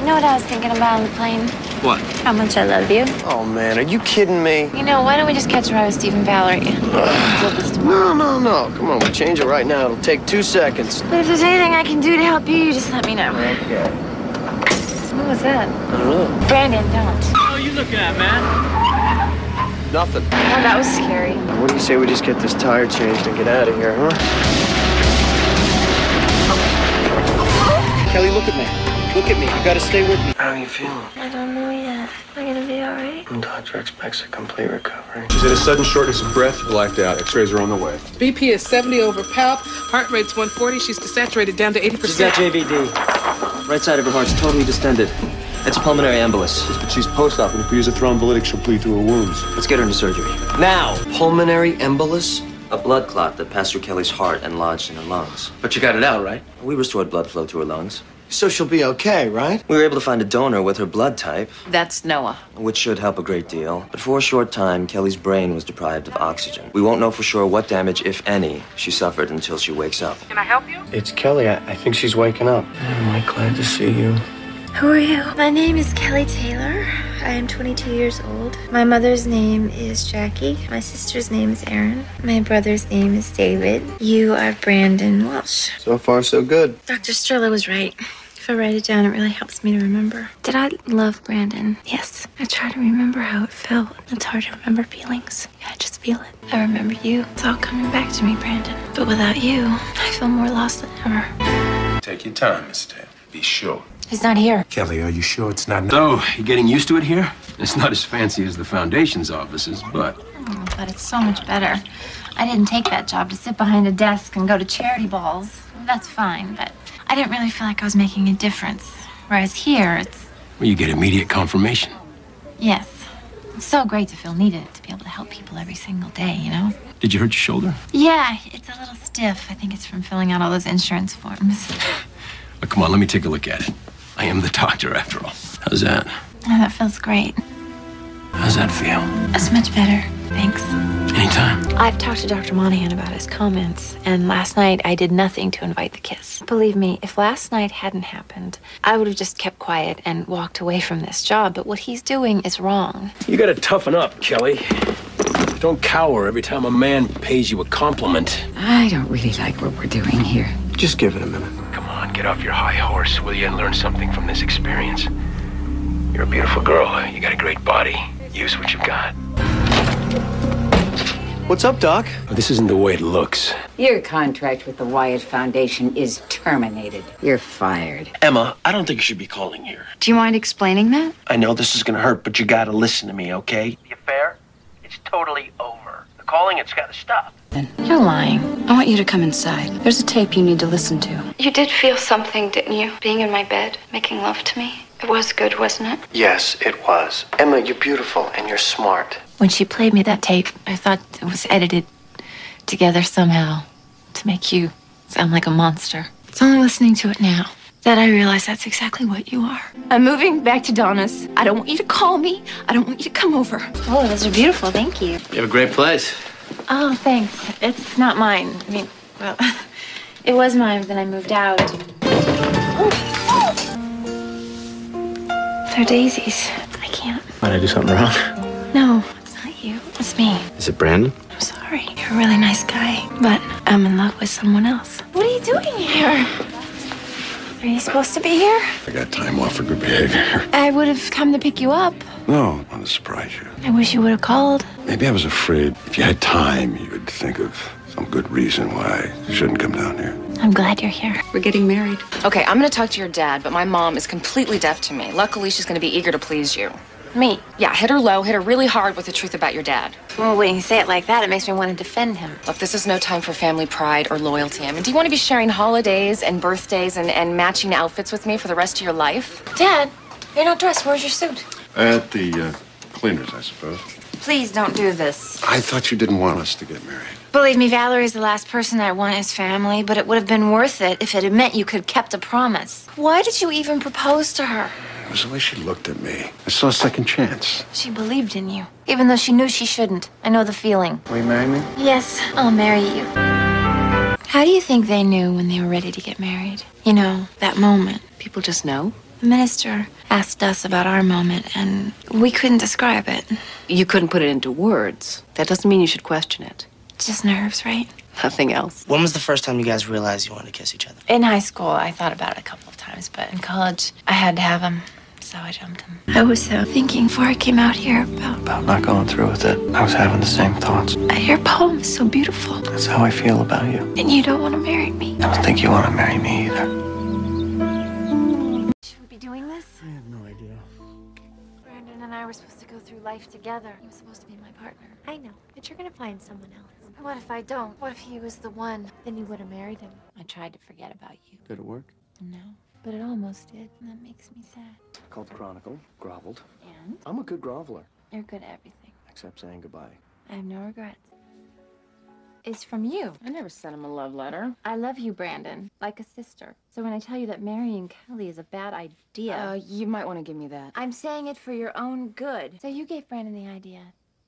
S7: You know what I was thinking about on the plane?
S1: What?
S7: How much I love you.
S1: Oh, man, are you kidding me?
S7: You know, why don't we just catch a ride with Steve and Valerie? *sighs*
S1: No, no, no. Come on, we'll change it right now. It'll take two seconds.
S7: But if there's anything I can do to help you, you just let me know.
S1: Okay.
S7: What was that?
S1: I don't know.
S7: Brandon, don't.
S16: What are you looking at, man?
S1: Nothing.
S7: Oh, that was scary.
S1: What do you say we just get this tire changed and get out of here, huh? Kelly, look at me. Look at me. You gotta stay with me. How are you feeling?
S7: I don't know yet. Am I gonna be alright?
S1: The doctor expects a complete recovery.
S26: She's had a sudden shortness of breath, blacked out. X-rays are on the way.
S27: BP is 70 over palp. Heart rate's 140. She's desaturated down to 80%.
S28: She's got JVD. Right side of her heart's totally distended. It's a pulmonary embolus.
S26: But she's post-op, and if we use a thrombolytic, she'll bleed through her wounds.
S28: Let's get her into surgery.
S1: Now, pulmonary embolus?
S28: A blood clot that passed through Kelly's heart and lodged in her lungs.
S1: But you got it out, right?
S28: We restored blood flow to her lungs.
S1: So she'll be okay, right?
S28: We were able to find a donor with her blood type,
S17: That's Noah.
S28: which should help a great deal. But for a short time, Kelly's brain was deprived of oxygen. We won't know for sure what damage, if any, she suffered until she wakes up.
S27: Can I help you?
S1: It's Kelly. I, I think she's waking up. I'm Mike, glad to see you.
S3: Who are you? My name is Kelly Taylor. I am 22 years old. My mother's name is Jackie. My sister's name is Erin. My brother's name is David. You are Brandon Walsh.
S1: So far, so good.
S3: Dr. Sterler was right. If I write it down, it really helps me to remember. Did I love Brandon? Yes. I try to remember how it felt. It's hard to remember feelings. Yeah, I just feel it. I remember you. It's all coming back to me, Brandon. But without you, I feel more lost than ever.
S26: Take your time, Miss Taylor.
S29: Be sure.
S7: He's not here.
S29: Kelly, are you sure it's not? So, you getting used to it here? It's not as fancy as the foundation's offices, but
S7: Oh, but it's so much better. I didn't take that job to sit behind a desk and go to charity balls. That's fine, but I didn't really feel like I was making a difference. Whereas here, it's,
S29: well, you get immediate confirmation.
S7: yes. It's so great to feel needed, to be able to help people every single day, you know?
S29: Did you hurt your shoulder?
S7: Yeah, it's a little stiff. I think it's from filling out all those insurance forms.
S29: Oh, come on, let me take a look at it. I am the doctor, after all. How's that?
S7: Oh, that feels great.
S29: How's that feel?
S7: That's much better. Thanks.
S29: Anytime.
S7: I've talked to Dr. Monahan about his comments, and last night I did nothing to invite the kiss. Believe me, if last night hadn't happened, I would have just kept quiet and walked away from this job. But what he's doing is wrong.
S29: You gotta toughen up, Kelly. Don't cower every time a man pays you a compliment.
S5: I don't really like what we're doing here.
S29: Just give it a minute. Come on, get off your high horse, will you, and learn something from this experience. You're a beautiful girl. You got a great body. Use what you've got.
S1: What's up, Doc?
S29: This isn't the way it looks.
S5: Your contract with the Wyatt Foundation is terminated. You're fired.
S11: Emma, I don't think you should be calling here.
S20: Do you mind explaining that?
S11: I know this is gonna hurt, but you gotta listen to me, okay? The affair, it's totally over. The calling, it's gotta stop.
S20: You're lying. I want you to come inside. There's a tape you need to listen to.
S10: You did feel something, didn't you? Being in my bed, making love to me. It was good, wasn't it?
S1: Yes, it was. Emma, you're beautiful and you're smart.
S7: When she played me that tape, I thought it was edited together somehow to make you sound like a monster. It's only listening to it now that I realize that's exactly what you are. I'm moving back to Donna's. I don't want you to call me. I don't want you to come over. Oh, those are beautiful. Thank you.
S1: You have a great place.
S7: Oh, thanks. It's not mine. I mean, well, *laughs* it was mine, but then I moved out. They're daisies. I can't.
S1: Might I do something wrong?
S7: No, it's not you. It's me.
S1: Is it Brandon?
S7: I'm sorry. You're a really nice guy, but I'm in love with someone else. What are you doing here? Are you supposed to be here?
S21: I got time off for good behavior. *laughs*
S7: I would have come to pick you up.
S21: No, I want to surprise you.
S7: I wish you would have called.
S21: Maybe I was afraid if you had time, you would think of some good reason why I shouldn't come down here.
S7: I'm glad you're here.
S20: We're getting married. Okay, I'm gonna talk to your dad, but my mom is completely deaf to me. Luckily, she's gonna be eager to please you.
S7: Me?
S20: Yeah, hit her low, hit her really hard with the truth about your dad.
S7: Well, when you say it like that, it makes me want to defend him.
S20: Look, this is no time for family pride or loyalty. I mean, do you want to be sharing holidays and birthdays and, and matching outfits with me for the rest of your life?
S7: Dad, you're not dressed. Where's your suit?
S21: At the uh, cleaners, I suppose.
S7: Please don't do this.
S21: I thought you didn't want us to get married.
S7: Believe me, Valerie's the last person I want as family, but it would have been worth it if it had meant you could have kept a promise. Why did you even propose to her?
S21: It was the way she looked at me. I saw a second chance.
S7: She believed in you, even though she knew she shouldn't. I know the feeling.
S1: Will you marry me?
S7: Yes, I'll marry you. How do you think they knew when they were ready to get married? You know, that moment.
S20: People just know.
S7: The minister asked us about our moment, and we couldn't describe it.
S20: You couldn't put it into words. That doesn't mean you should question it.
S7: Just nerves, right?
S20: Nothing else.
S11: When was the first time you guys realized you wanted to kiss each other?
S7: In high school, I thought about it a couple of times, but in college, I had to have him, so I jumped him. I was uh, thinking before I came out here about
S1: About not going through with it. I was having the same thoughts.
S7: uh, your poem is so beautiful,
S1: That's how I feel about you.
S7: and you don't want to marry me.
S1: I don't think you want to marry me either.
S7: And I were supposed to go through life together. He was supposed to be my partner. I know, but you're gonna find someone else. What if I don't? What if he was the one? Then you would have married him. I tried to forget about you.
S1: Did it work?
S7: No, but it almost did, and that makes me sad.
S1: Called Chronicle, groveled.
S7: And
S1: I'm a good groveler,
S7: you're good at everything.
S1: except saying goodbye.
S7: I have no regrets. It's from you.
S20: I never sent him a love letter.
S7: I love you, Brandon, like a sister. So when I tell you that marrying Kelly is a bad idea,
S20: Uh, you might want to give me that.
S7: I'm saying it for your own good. So you gave Brandon the idea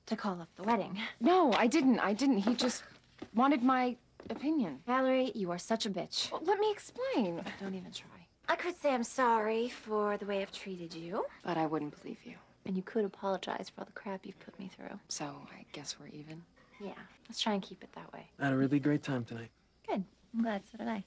S7: to call off the wedding. *laughs*
S20: No, I didn't. I didn't. He just wanted my opinion.
S7: Valerie, you are such a bitch.
S20: Well, let me explain.
S7: Don't even try. I could say I'm sorry for the way I've treated you.
S20: But I wouldn't believe you.
S7: And you could apologize for all the crap you've put me through.
S20: So I guess we're even.
S7: Yeah, let's try and keep it that way.
S1: I had a really great time tonight.
S7: Good. I'm glad. So did I.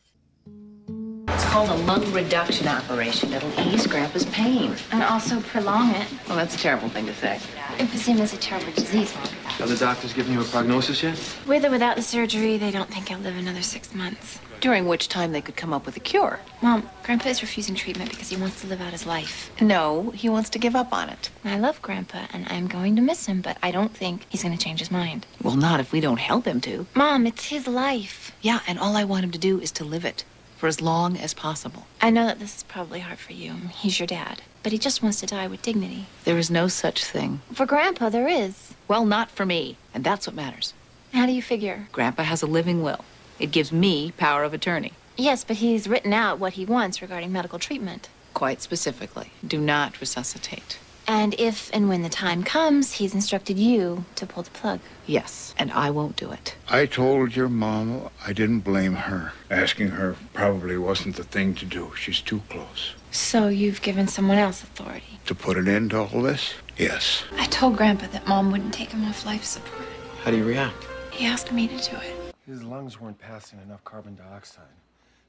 S5: It's called a lung reduction operation. It'll ease Grandpa's pain.
S7: And also prolong it.
S5: Well, that's a terrible thing to say.
S7: Emphysema is a terrible disease.
S30: Are the doctors given you a prognosis yet?
S7: With or without the surgery, they don't think I'll live another six months.
S5: During which time they could come up with a cure.
S7: Mom, Grandpa is refusing treatment because he wants to live out his life.
S5: No, he wants to give up on it.
S7: I love Grandpa, and I'm going to miss him, but I don't think he's going to change his mind.
S5: Well, not if we don't help him to.
S7: Mom, it's his life.
S5: Yeah, and all I want him to do is to live it for as long as possible.
S7: I know that this is probably hard for you. He's your dad, but he just wants to die with dignity.
S5: There is no such thing.
S7: For Grandpa, there is.
S5: Well, not for me, and that's what matters.
S7: How do you figure?
S5: Grandpa has a living will. It gives me power of attorney.
S7: Yes, but he's written out what he wants regarding medical treatment.
S5: Quite specifically, do not resuscitate.
S7: And if and when the time comes, he's instructed you to pull the plug.
S5: Yes, and I won't do it.
S31: I told your mom I didn't blame her. Asking her probably wasn't the thing to do. She's too close.
S7: So you've given someone else authority.
S31: To put an end to all this? Yes.
S7: I told Grandpa that Mom wouldn't take him off life support.
S30: How do you react?
S7: He asked me to do it.
S32: His lungs weren't passing enough carbon dioxide.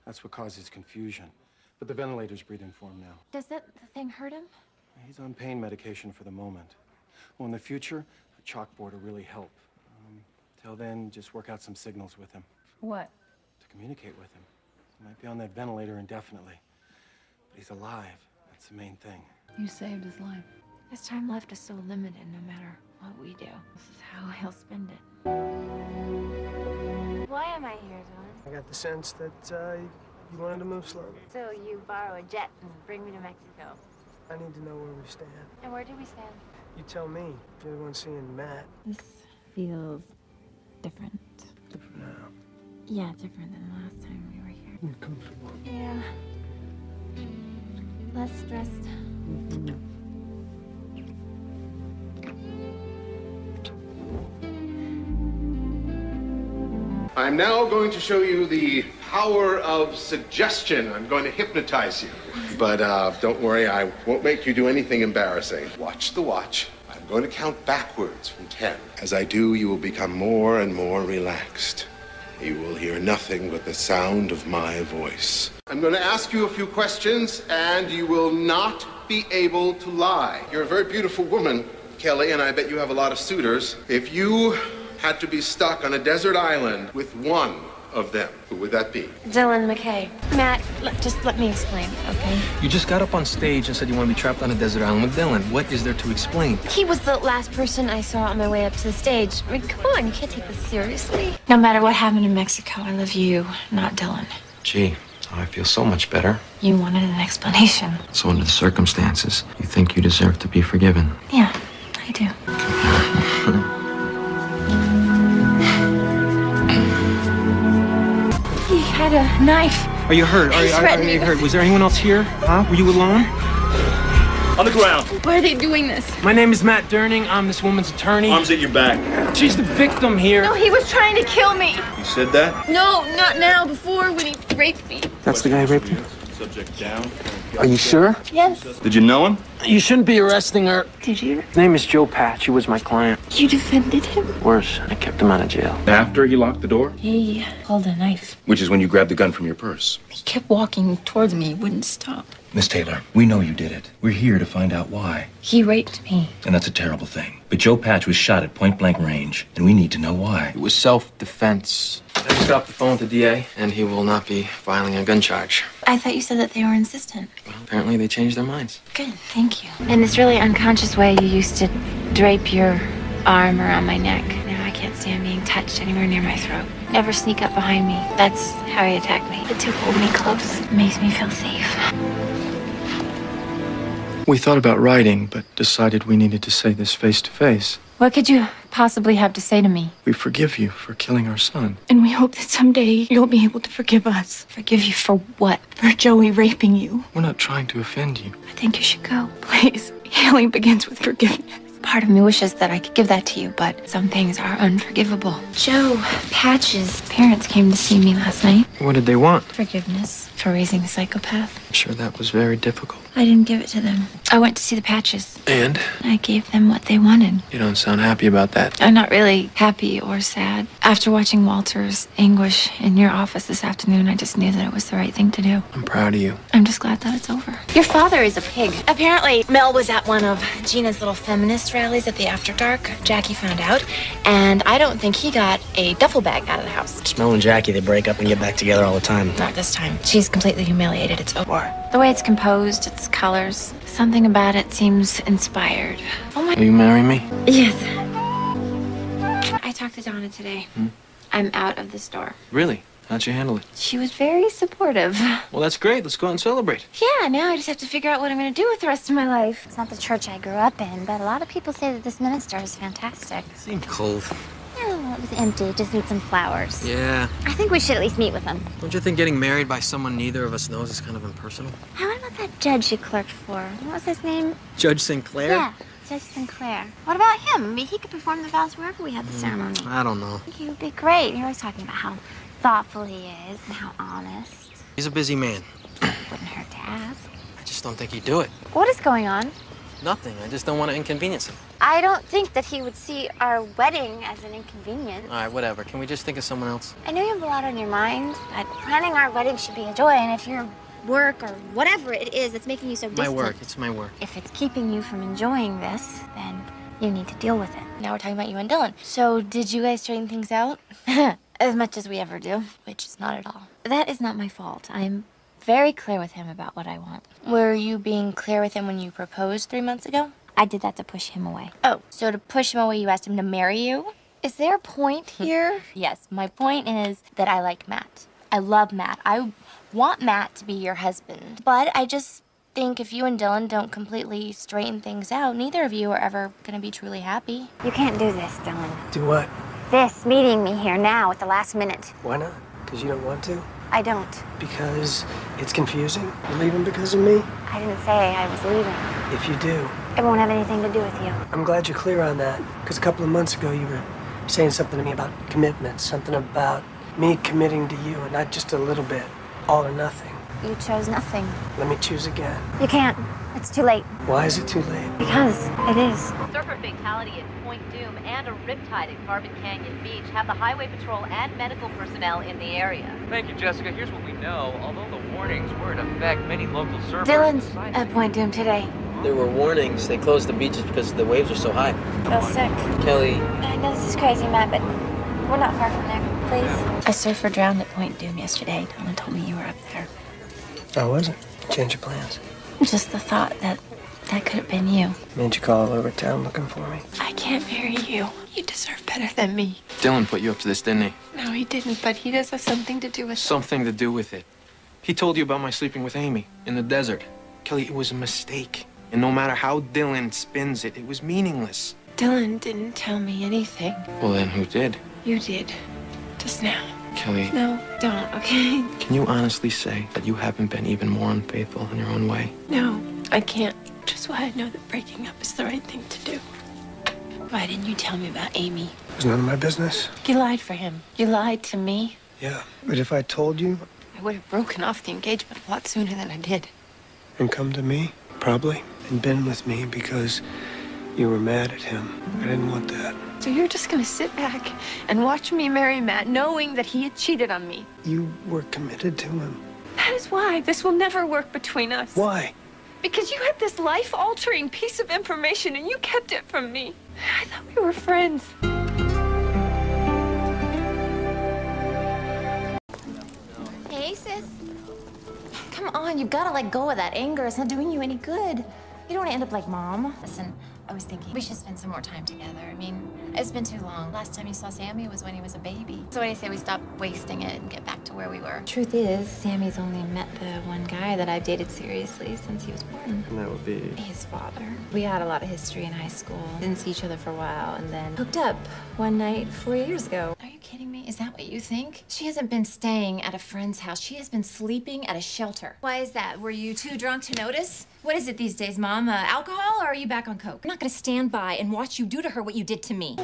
S32: That's what causes confusion. But the ventilator's breathing for him now.
S7: Does that thing hurt him?
S32: He's on pain medication for the moment. Well, in the future, a chalkboard will really help. Um, till then, just work out some signals with him
S33: What?
S32: to communicate with him. He might be on that ventilator indefinitely, but he's alive. That's the main thing.
S33: You saved his life.
S7: His time left is so limited no matter what we do. This is how *laughs* he'll spend it.
S34: Why am I here, Dylan?
S35: I got the sense that uh, you wanted to move slowly.
S34: So you borrow a jet and bring me to Mexico.
S35: I need to know where we stand.
S34: And where do we stand?
S35: You tell me. You're the one seeing Matt.
S7: This feels different.
S35: Different now.
S7: Yeah, different than the last time we were here.
S35: You're comfortable.
S7: Yeah. Mm, less stressed. Mm-hmm.
S19: I'm now going to show you the power of suggestion. I'm going to hypnotize you. But uh, don't worry, I won't make you do anything embarrassing. Watch the watch. I'm going to count backwards from 10. As I do, you will become more and more relaxed. You will hear nothing but the sound of my voice. I'm going to ask you a few questions, and you will not be able to lie. You're a very beautiful woman, Kelly, and I bet you have a lot of suitors. If you had to be stuck on a desert island with one of them, who would that be?
S7: Dylan McKay. Matt, let, just let me explain, okay?
S36: You just got up on stage and said you want to be trapped on a desert island with Dylan. What is there to explain?
S7: He was the last person I saw on my way up to the stage. I mean, come on, you can't take this seriously. No matter what happened in Mexico, I love you, not Dylan.
S37: Gee, I feel so much better.
S7: You wanted an explanation.
S37: So, under the circumstances, you think you deserve to be forgiven.
S7: Yeah, I do. Had a knife.
S36: Are you hurt? Are, you- are, are you hurt? Was there anyone else here? Huh? Were you alone? On the ground.
S7: Why are they doing this?
S36: My name is Matt Durning. I'm this woman's attorney. Arms at your back. She's the victim here.
S34: No, he was trying to kill me.
S36: You said that?
S34: No, not now. Before, when he raped me.
S36: That's the guy who raped you?
S26: Subject down.
S36: Are you sure?
S34: Yes.
S26: Did you know him?
S36: You shouldn't be arresting her.
S7: Did you?
S36: His name is Joe Patch. He was my client.
S7: You defended him?
S36: Worse, I kept him out of jail.
S26: After he locked the door?
S7: He pulled a knife.
S26: Which is when you grabbed the gun from your purse.
S7: He kept walking towards me. He wouldn't stop.
S38: Miss Taylor, we know you did it. We're here to find out why.
S7: He raped me.
S38: And that's a terrible thing. But Joe Patch was shot at point blank range, and we need to know why.
S37: It was self defense. I just got off the phone with the DA, and he will not be filing a gun charge.
S7: I thought you said that they were insistent.
S37: Well, Apparently, they changed their minds.
S7: Good, thank you. In this really unconscious way, you used to drape your arm around my neck. Now I can't stand being touched anywhere near my throat. Never sneak up behind me. That's how he attacked me. But to hold me close makes me feel safe.
S39: We thought about writing, but decided we needed to say this face to face.
S7: What could you possibly have to say to me?
S39: We forgive you for killing our son.
S7: And we hope that someday you'll be able to forgive us. Forgive you for what? For Joey raping you.
S39: We're not trying to offend you.
S7: I think you should go. Please. Healing begins with forgiveness. Part of me wishes that I could give that to you, but some things are unforgivable. Joe Patch's parents came to see me last night.
S39: What did they want?
S7: Forgiveness.
S40: for raising a psychopath.
S36: I'm sure that was very difficult.
S40: I didn't give it to them. I went to see the patches.
S36: And
S40: I gave them what they wanted.
S36: you don't sound happy about that.
S40: I'm not really happy or sad. After watching Walter's anguish in your office this afternoon, I just knew that it was the right thing to do.
S36: I'm proud of you.
S40: I'm just glad that it's over.
S7: Your father is a pig. Apparently, Mel was at one of Gina's little feminist rallies at the After Dark. Jackie found out, and I don't think he got a duffel bag out of the house.
S11: Mel and Jackie, they break up and get back together all the time.
S7: Not this time. She's completely humiliated. It's over. The way it's composed, its colors, something about it seems inspired. Oh my.
S36: Will you marry me?
S7: Yes. I talked to Donna today.
S36: Hmm?
S7: I'm out of the store.
S36: Really? How'd you handle it?
S7: She was very supportive.
S36: Well, that's great. Let's go out and celebrate.
S7: Yeah, now I just have to figure out what I'm going to do with the rest of my life. It's not the church I grew up in, but a lot of people say that this minister is fantastic.
S11: Seemed cold.
S7: Oh, it was empty. Just need some flowers.
S11: Yeah.
S7: I think we should at least meet with him.
S11: Don't you think getting married by someone neither of us knows is kind of impersonal?
S7: How about that judge you clerked for? What was his name?
S11: Judge Sinclair?
S7: Yeah, Judge Sinclair. What about him? I mean, he could perform the vows wherever we had the
S11: Mm,
S7: ceremony.
S11: I don't know.
S7: He would be great. You're always talking about how thoughtful he is and how honest.
S11: He's a busy man.
S7: Wouldn't hurt to ask.
S11: I just don't think he'd do it.
S7: What is going on?
S11: Nothing. I just don't want to inconvenience him.
S7: I don't think that he would see our wedding as an inconvenience.
S11: All right, whatever. Can we just think of someone else?
S7: I know you have a lot on your mind, but planning our wedding should be a joy. And if your work or whatever it is that's making you so
S11: My work. It's my work.
S7: if it's keeping you from enjoying this, then you need to deal with it. Now we're talking about you and Dylan. So did you guys straighten things out? *laughs* as much as we ever do, which is not at all. That is not my fault. I'm very clear with him about what I want. Were you being clear with him when you proposed three months ago? I did that to push him away. Oh, so to push him away, you asked him to marry you? Is there a point *laughs* here? yes, my point is that I like Matt. I love Matt. I want Matt to be your husband. But I just think if you and Dylan don't completely straighten things out, neither of you are ever going to be truly happy. You can't do this, Dylan.
S35: Do what?
S7: This, meeting me here now at the last minute.
S35: Why not? Because you don't want to?
S7: I don't.
S35: Because it's confusing? You're leaving because of me?
S7: I didn't say I was leaving.
S35: If you do,
S7: It won't have anything to do with you.
S35: I'm glad you're clear on that. Because a couple of months ago, you were saying something to me about commitment, something about me committing to you, and not just a little bit, all or nothing.
S7: You chose nothing.
S35: Let me choose again.
S7: You can't. It's too late.
S35: Why is it too late?
S7: Because it is.
S41: Surfer fatality at Point Dume and a riptide at Carbon Canyon Beach have the Highway Patrol and medical personnel in the area.
S42: Thank you, Jessica. Here's what we know. Although the warnings were in effect, many local surfers...
S7: Dylan's at Point Dume today.
S11: There were warnings. They closed the beaches because the waves are so high.
S7: Feel sick.
S11: Kelly,
S7: I know this is crazy, Matt, but we're not far from there. Please. A surfer drowned at Point Dume yesterday. Dylan told me you were up there.
S35: Oh, I wasn't. Change your plans.
S7: Just the thought that that could have been you.
S35: Made you call all over town looking for me.
S40: I can't marry you. You deserve better than me.
S36: Dylan put you up to this, didn't he?
S40: No, he didn't, but he does have something to do with
S36: Something to do with it. He told you about my sleeping with Amy in the desert. Kelly, it was a mistake. And no matter how Dylan spins it, it was meaningless.
S40: Dylan didn't tell me anything.
S36: Well, then who did?
S40: You did. Just now.
S36: Kelly,
S40: No, don't, okay?
S36: can you honestly say that you haven't been even more unfaithful in your own way?
S40: No, I can't. Just is why I know that breaking up is the right thing to do. Why didn't you tell me about Amy?
S35: It was none of my business.
S40: You lied for him. You lied to me.
S35: Yeah. But if I told you
S40: I would have broken off the engagement a lot sooner than I did.
S35: and come to me, probably, and been with me because you were mad at him, I didn't want that.
S40: So you're just gonna sit back and watch me marry Matt, knowing that he had cheated on me.
S35: You were committed to him.
S40: That is why this will never work between us.
S35: Why?
S40: Because you had this life altering piece of information and you kept it from me. I thought we were friends.
S7: Hey, sis. Come on, you've gotta let go of that anger. It's not doing you any good. You don't want to end up like mom. Listen, I was thinking we should spend some more time together. I mean, it's been too long. Last time you saw Sammy was when he was a baby. So what do you say we stop wasting it and get back to where we were? Truth is, Sammy's only met the one guy that I've dated seriously since he was born.
S36: And that would be.
S7: His father. We had a lot of history in high school. Didn't see each other for a while and then hooked up one night four years ago. Are you kidding me? Is that what you think? She hasn't been staying at a friend's house. She has been sleeping at a shelter. Why is that? Were you too drunk to notice? What is it these days, Mom? Uh, alcohol or are you back on coke? I'm not gonna stand by and watch you do to her what you did to me.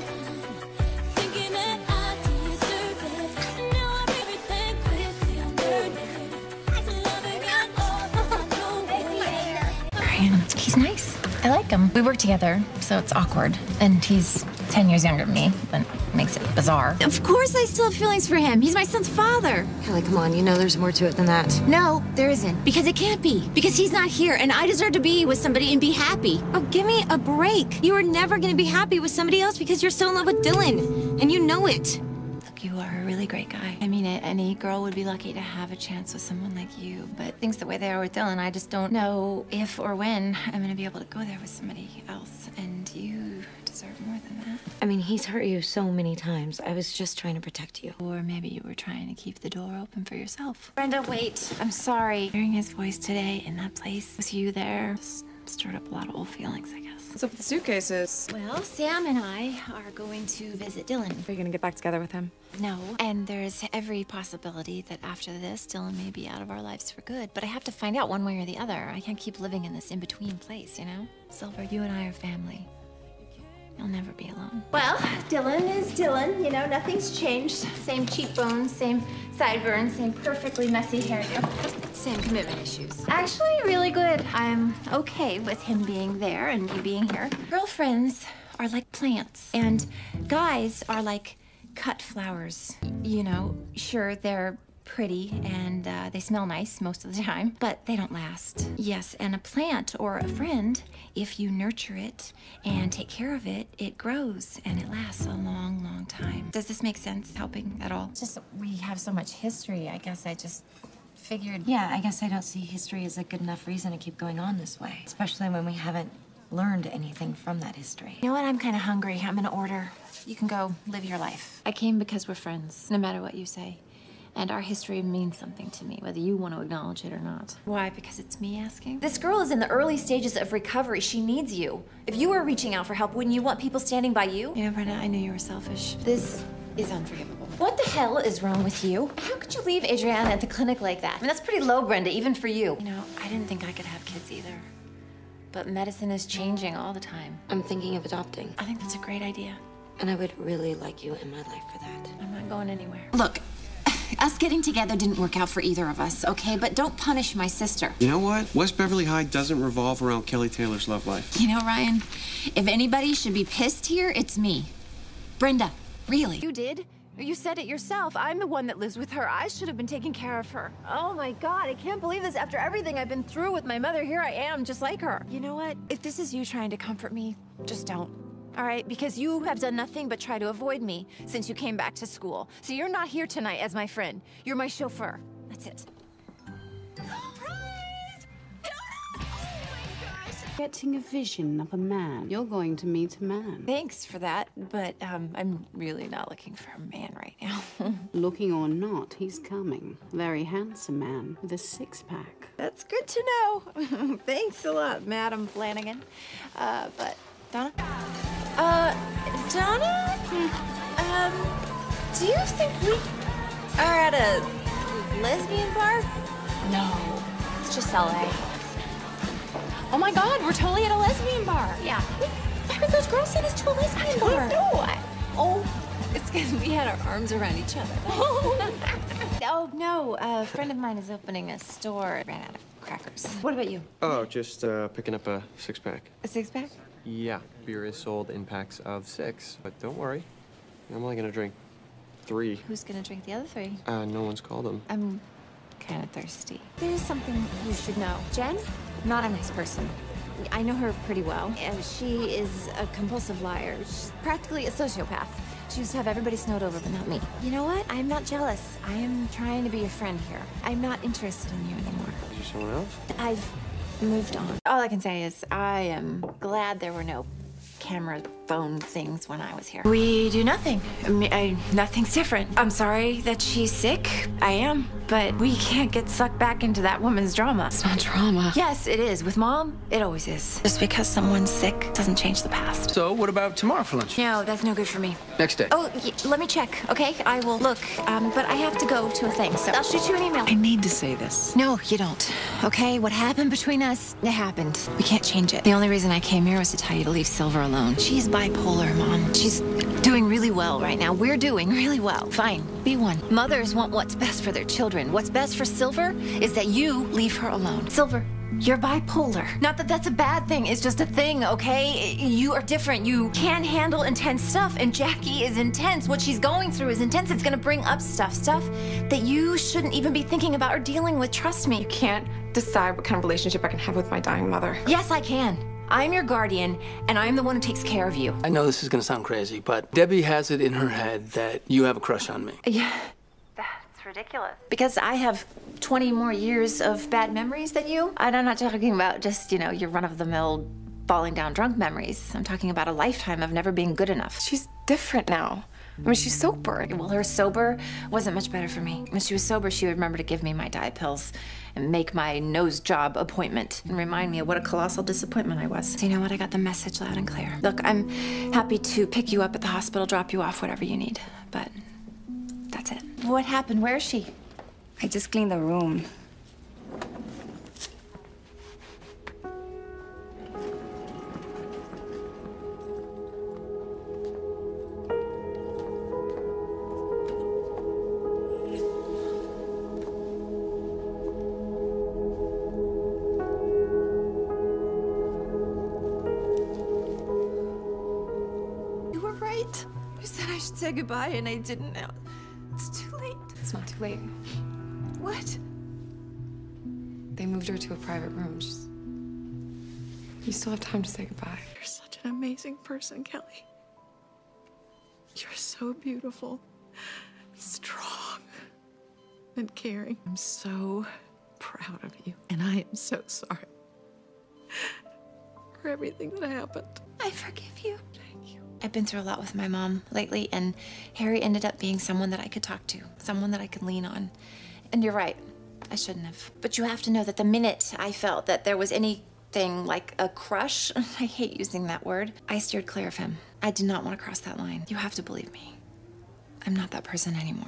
S7: He's nice. I like him. We work together, so it's awkward. And he's 10 years younger than me. but makes it bizarre.
S43: Of course I still have feelings for him. He's my son's father.
S44: Kelly, come on. You know there's more to it than that.
S43: No, there isn't. Because it can't be. Because he's not here, and I deserve to be with somebody and be happy. Oh, give me a break. You are never going to be happy with somebody else because you're still in love with Dylan. And you know it.
S7: Look, you are a really great guy. I mean, it, any girl would be lucky to have a chance with someone like you. But things the way they are with Dylan, I just don't know if or when I'm going to be able to go there with somebody else. And you deserve more than that.
S44: I mean, he's hurt you so many times. I was just trying to protect you.
S7: Or maybe you were trying to keep the door open for yourself. Brenda, wait. I'm sorry. Hearing his voice today in that place with you there just stirred up a lot of old feelings, I guess.
S45: What's up with the suitcases?
S7: Well, Sam and I are going to visit Dylan.
S45: Are you gonna get back together with him?
S7: No, and there's every possibility that after this, Dylan may be out of our lives for good. But I have to find out one way or the other. I can't keep living in this in-between place, you know? Silver, you and I are family. You'll never be alone.
S3: Well, Dylan is Dylan. You know, nothing's changed. Same cheekbones, same sideburns, same perfectly messy hairdo.
S7: Same commitment issues.
S3: Actually, really good. I'm okay with him being there and me being here.
S7: Girlfriends are like plants, and guys are like cut flowers. You know, sure, they're pretty and uh, they smell nice most of the time, but they don't last. Yes, and a plant or a friend, if you nurture it and take care of it, it grows and it lasts a long, long time. Does this make sense? Helping at all?
S44: Just we have so much history. I guess I just
S7: Figured.
S44: Yeah, I guess I don't see history as a good enough reason to keep going on this way, especially when we haven't learned anything from that history.
S7: You know what? I'm kind of hungry. I'm gonna order. You can go live your life. I came because we're friends, no matter what you say. And our history means something to me, whether you want to acknowledge it or not. Why? Because it's me asking?
S3: This girl is in the early stages of recovery. She needs you. If you were reaching out for help, wouldn't you want people standing by you?
S7: You know, Brenda, I knew you were selfish. This is unforgivable.
S3: What the hell is wrong with you? How could you leave Adriana at the clinic like that? I mean, that's pretty low, Brenda, even for you.
S7: You know, I didn't think I could have kids either. But medicine is changing all the time.
S44: I'm thinking of adopting.
S7: I think that's a great idea.
S44: And I would really like you in my life for that.
S7: I'm not going anywhere.
S43: Look, us getting together didn't work out for either of us, okay? But don't punish my sister.
S46: You know what? West Beverly High doesn't revolve around Kelly Taylor's love life.
S43: You know, Ryan, if anybody should be pissed here, it's me. Brenda, really.
S3: You did? You said it yourself. I'm the one that lives with her. I should have been taking care of her. Oh my god, I can't believe this. After everything I've been through with my mother, here I am, just like her.
S7: You know what? If this is you trying to comfort me, just don't.
S3: All right, because you have done nothing but try to avoid me since you came back to school. So you're not here tonight as my friend. You're my chauffeur. That's it.
S47: Getting a vision of a man. You're going to meet a man.
S7: Thanks for that, but um, I'm really not looking for a man right now. *laughs*
S47: Looking or not, he's coming. Very handsome man with a six pack.
S7: That's good to know. *laughs* Thanks a lot, Madam Flanagan. Uh, but Donna? Uh, Donna? Um, do you think we are at a lesbian bar?
S3: No, it's just LA. Oh my god, we're totally at a lesbian bar.
S7: Yeah.
S3: Why would those girls send us to a lesbian bar?
S7: No, I, oh, it's because we had our arms around each other. *laughs* oh, no, a friend of mine is opening a store. Ran out of crackers. What about you?
S48: Oh, just uh, picking up a six pack.
S7: A six pack?
S48: Yeah, beer is sold in packs of six, but don't worry. I'm only gonna drink three.
S7: Who's gonna drink the other three?
S48: Uh, no one's called them.
S7: I'm kind of thirsty. There's something you should know. Jen, not a nice person. I know her pretty well. And she is a compulsive liar. She's practically a sociopath. She used to have everybody snowed over, but not me. You know what? I'm not jealous. I am trying to be a friend here. I'm not interested in you anymore.
S48: Is there someone else?
S7: I've moved on. All I can say is I am glad there were no camera phone things when I was here. We do nothing. I I, nothing's different. I'm sorry that she's sick. I am. But we can't get sucked back into that woman's drama.
S44: It's not drama.
S7: Yes, it is. With mom, it always is. Just because someone's sick doesn't change the past.
S36: So, what about tomorrow for lunch?
S7: No, that's no good for me.
S36: Next day.
S7: Oh, y- let me check, okay? I will look. Um, but I have to go to a thing, so I'll shoot you an email.
S49: I need to say this.
S7: No, you don't. Okay, what happened between us, it happened. We can't change it. The only reason I came here was to tell you to leave Silver alone. She's bipolar, Mom. She's doing really well right now. We're doing really well. Fine, be one. Mothers want what's best for their children. What's best for Silver is that you leave her alone. Silver, You're bipolar. Not that that's a bad thing, it's just a thing, okay? You are different. You can handle intense stuff, and Jackie is intense. What she's going through is intense. It's gonna bring up stuff, stuff that you shouldn't even be thinking about or dealing with. Trust me.
S5: You can't decide what kind of relationship I can have with my dying mother.
S7: Yes, I can. I'm your guardian, and I'm the one who takes care of you.
S36: I know this is gonna sound crazy, but Debbie has it in her head that you have a crush on me.
S7: Yeah.
S50: That's ridiculous.
S7: Because I have 20 more years of bad memories than you. And I'm not talking about just, you know, your run of the mill falling down drunk memories. I'm talking about a lifetime of never being good enough.
S5: She's different now. I mean, she's sober.
S7: Well, her sober wasn't much better for me. When she was sober, she would remember to give me my diet pills and make my nose job appointment and remind me of what a colossal disappointment I was. So you know what? I got the message loud and clear. Look, I'm happy to pick you up at the hospital, drop you off, whatever you need. But that's it. What happened? Where is she?
S5: I just cleaned the room. You were right. You said I should say goodbye, and I didn't. It's not too late. What? They moved her to a private room. Just... You still have time to say goodbye.
S51: You're such an amazing person, Kelly. You're so beautiful, strong, and caring. I'm so proud of you, and I am so sorry for everything that happened.
S7: I forgive you. I've been through a lot with my mom lately, and Harry ended up being someone that I could talk to, someone that I could lean on. And you're right, I shouldn't have. But you have to know that the minute I felt that there was anything like a crush, *laughs* I hate using that word, I steered clear of him. I did not want to cross that line. You have to believe me. I'm not that person anymore.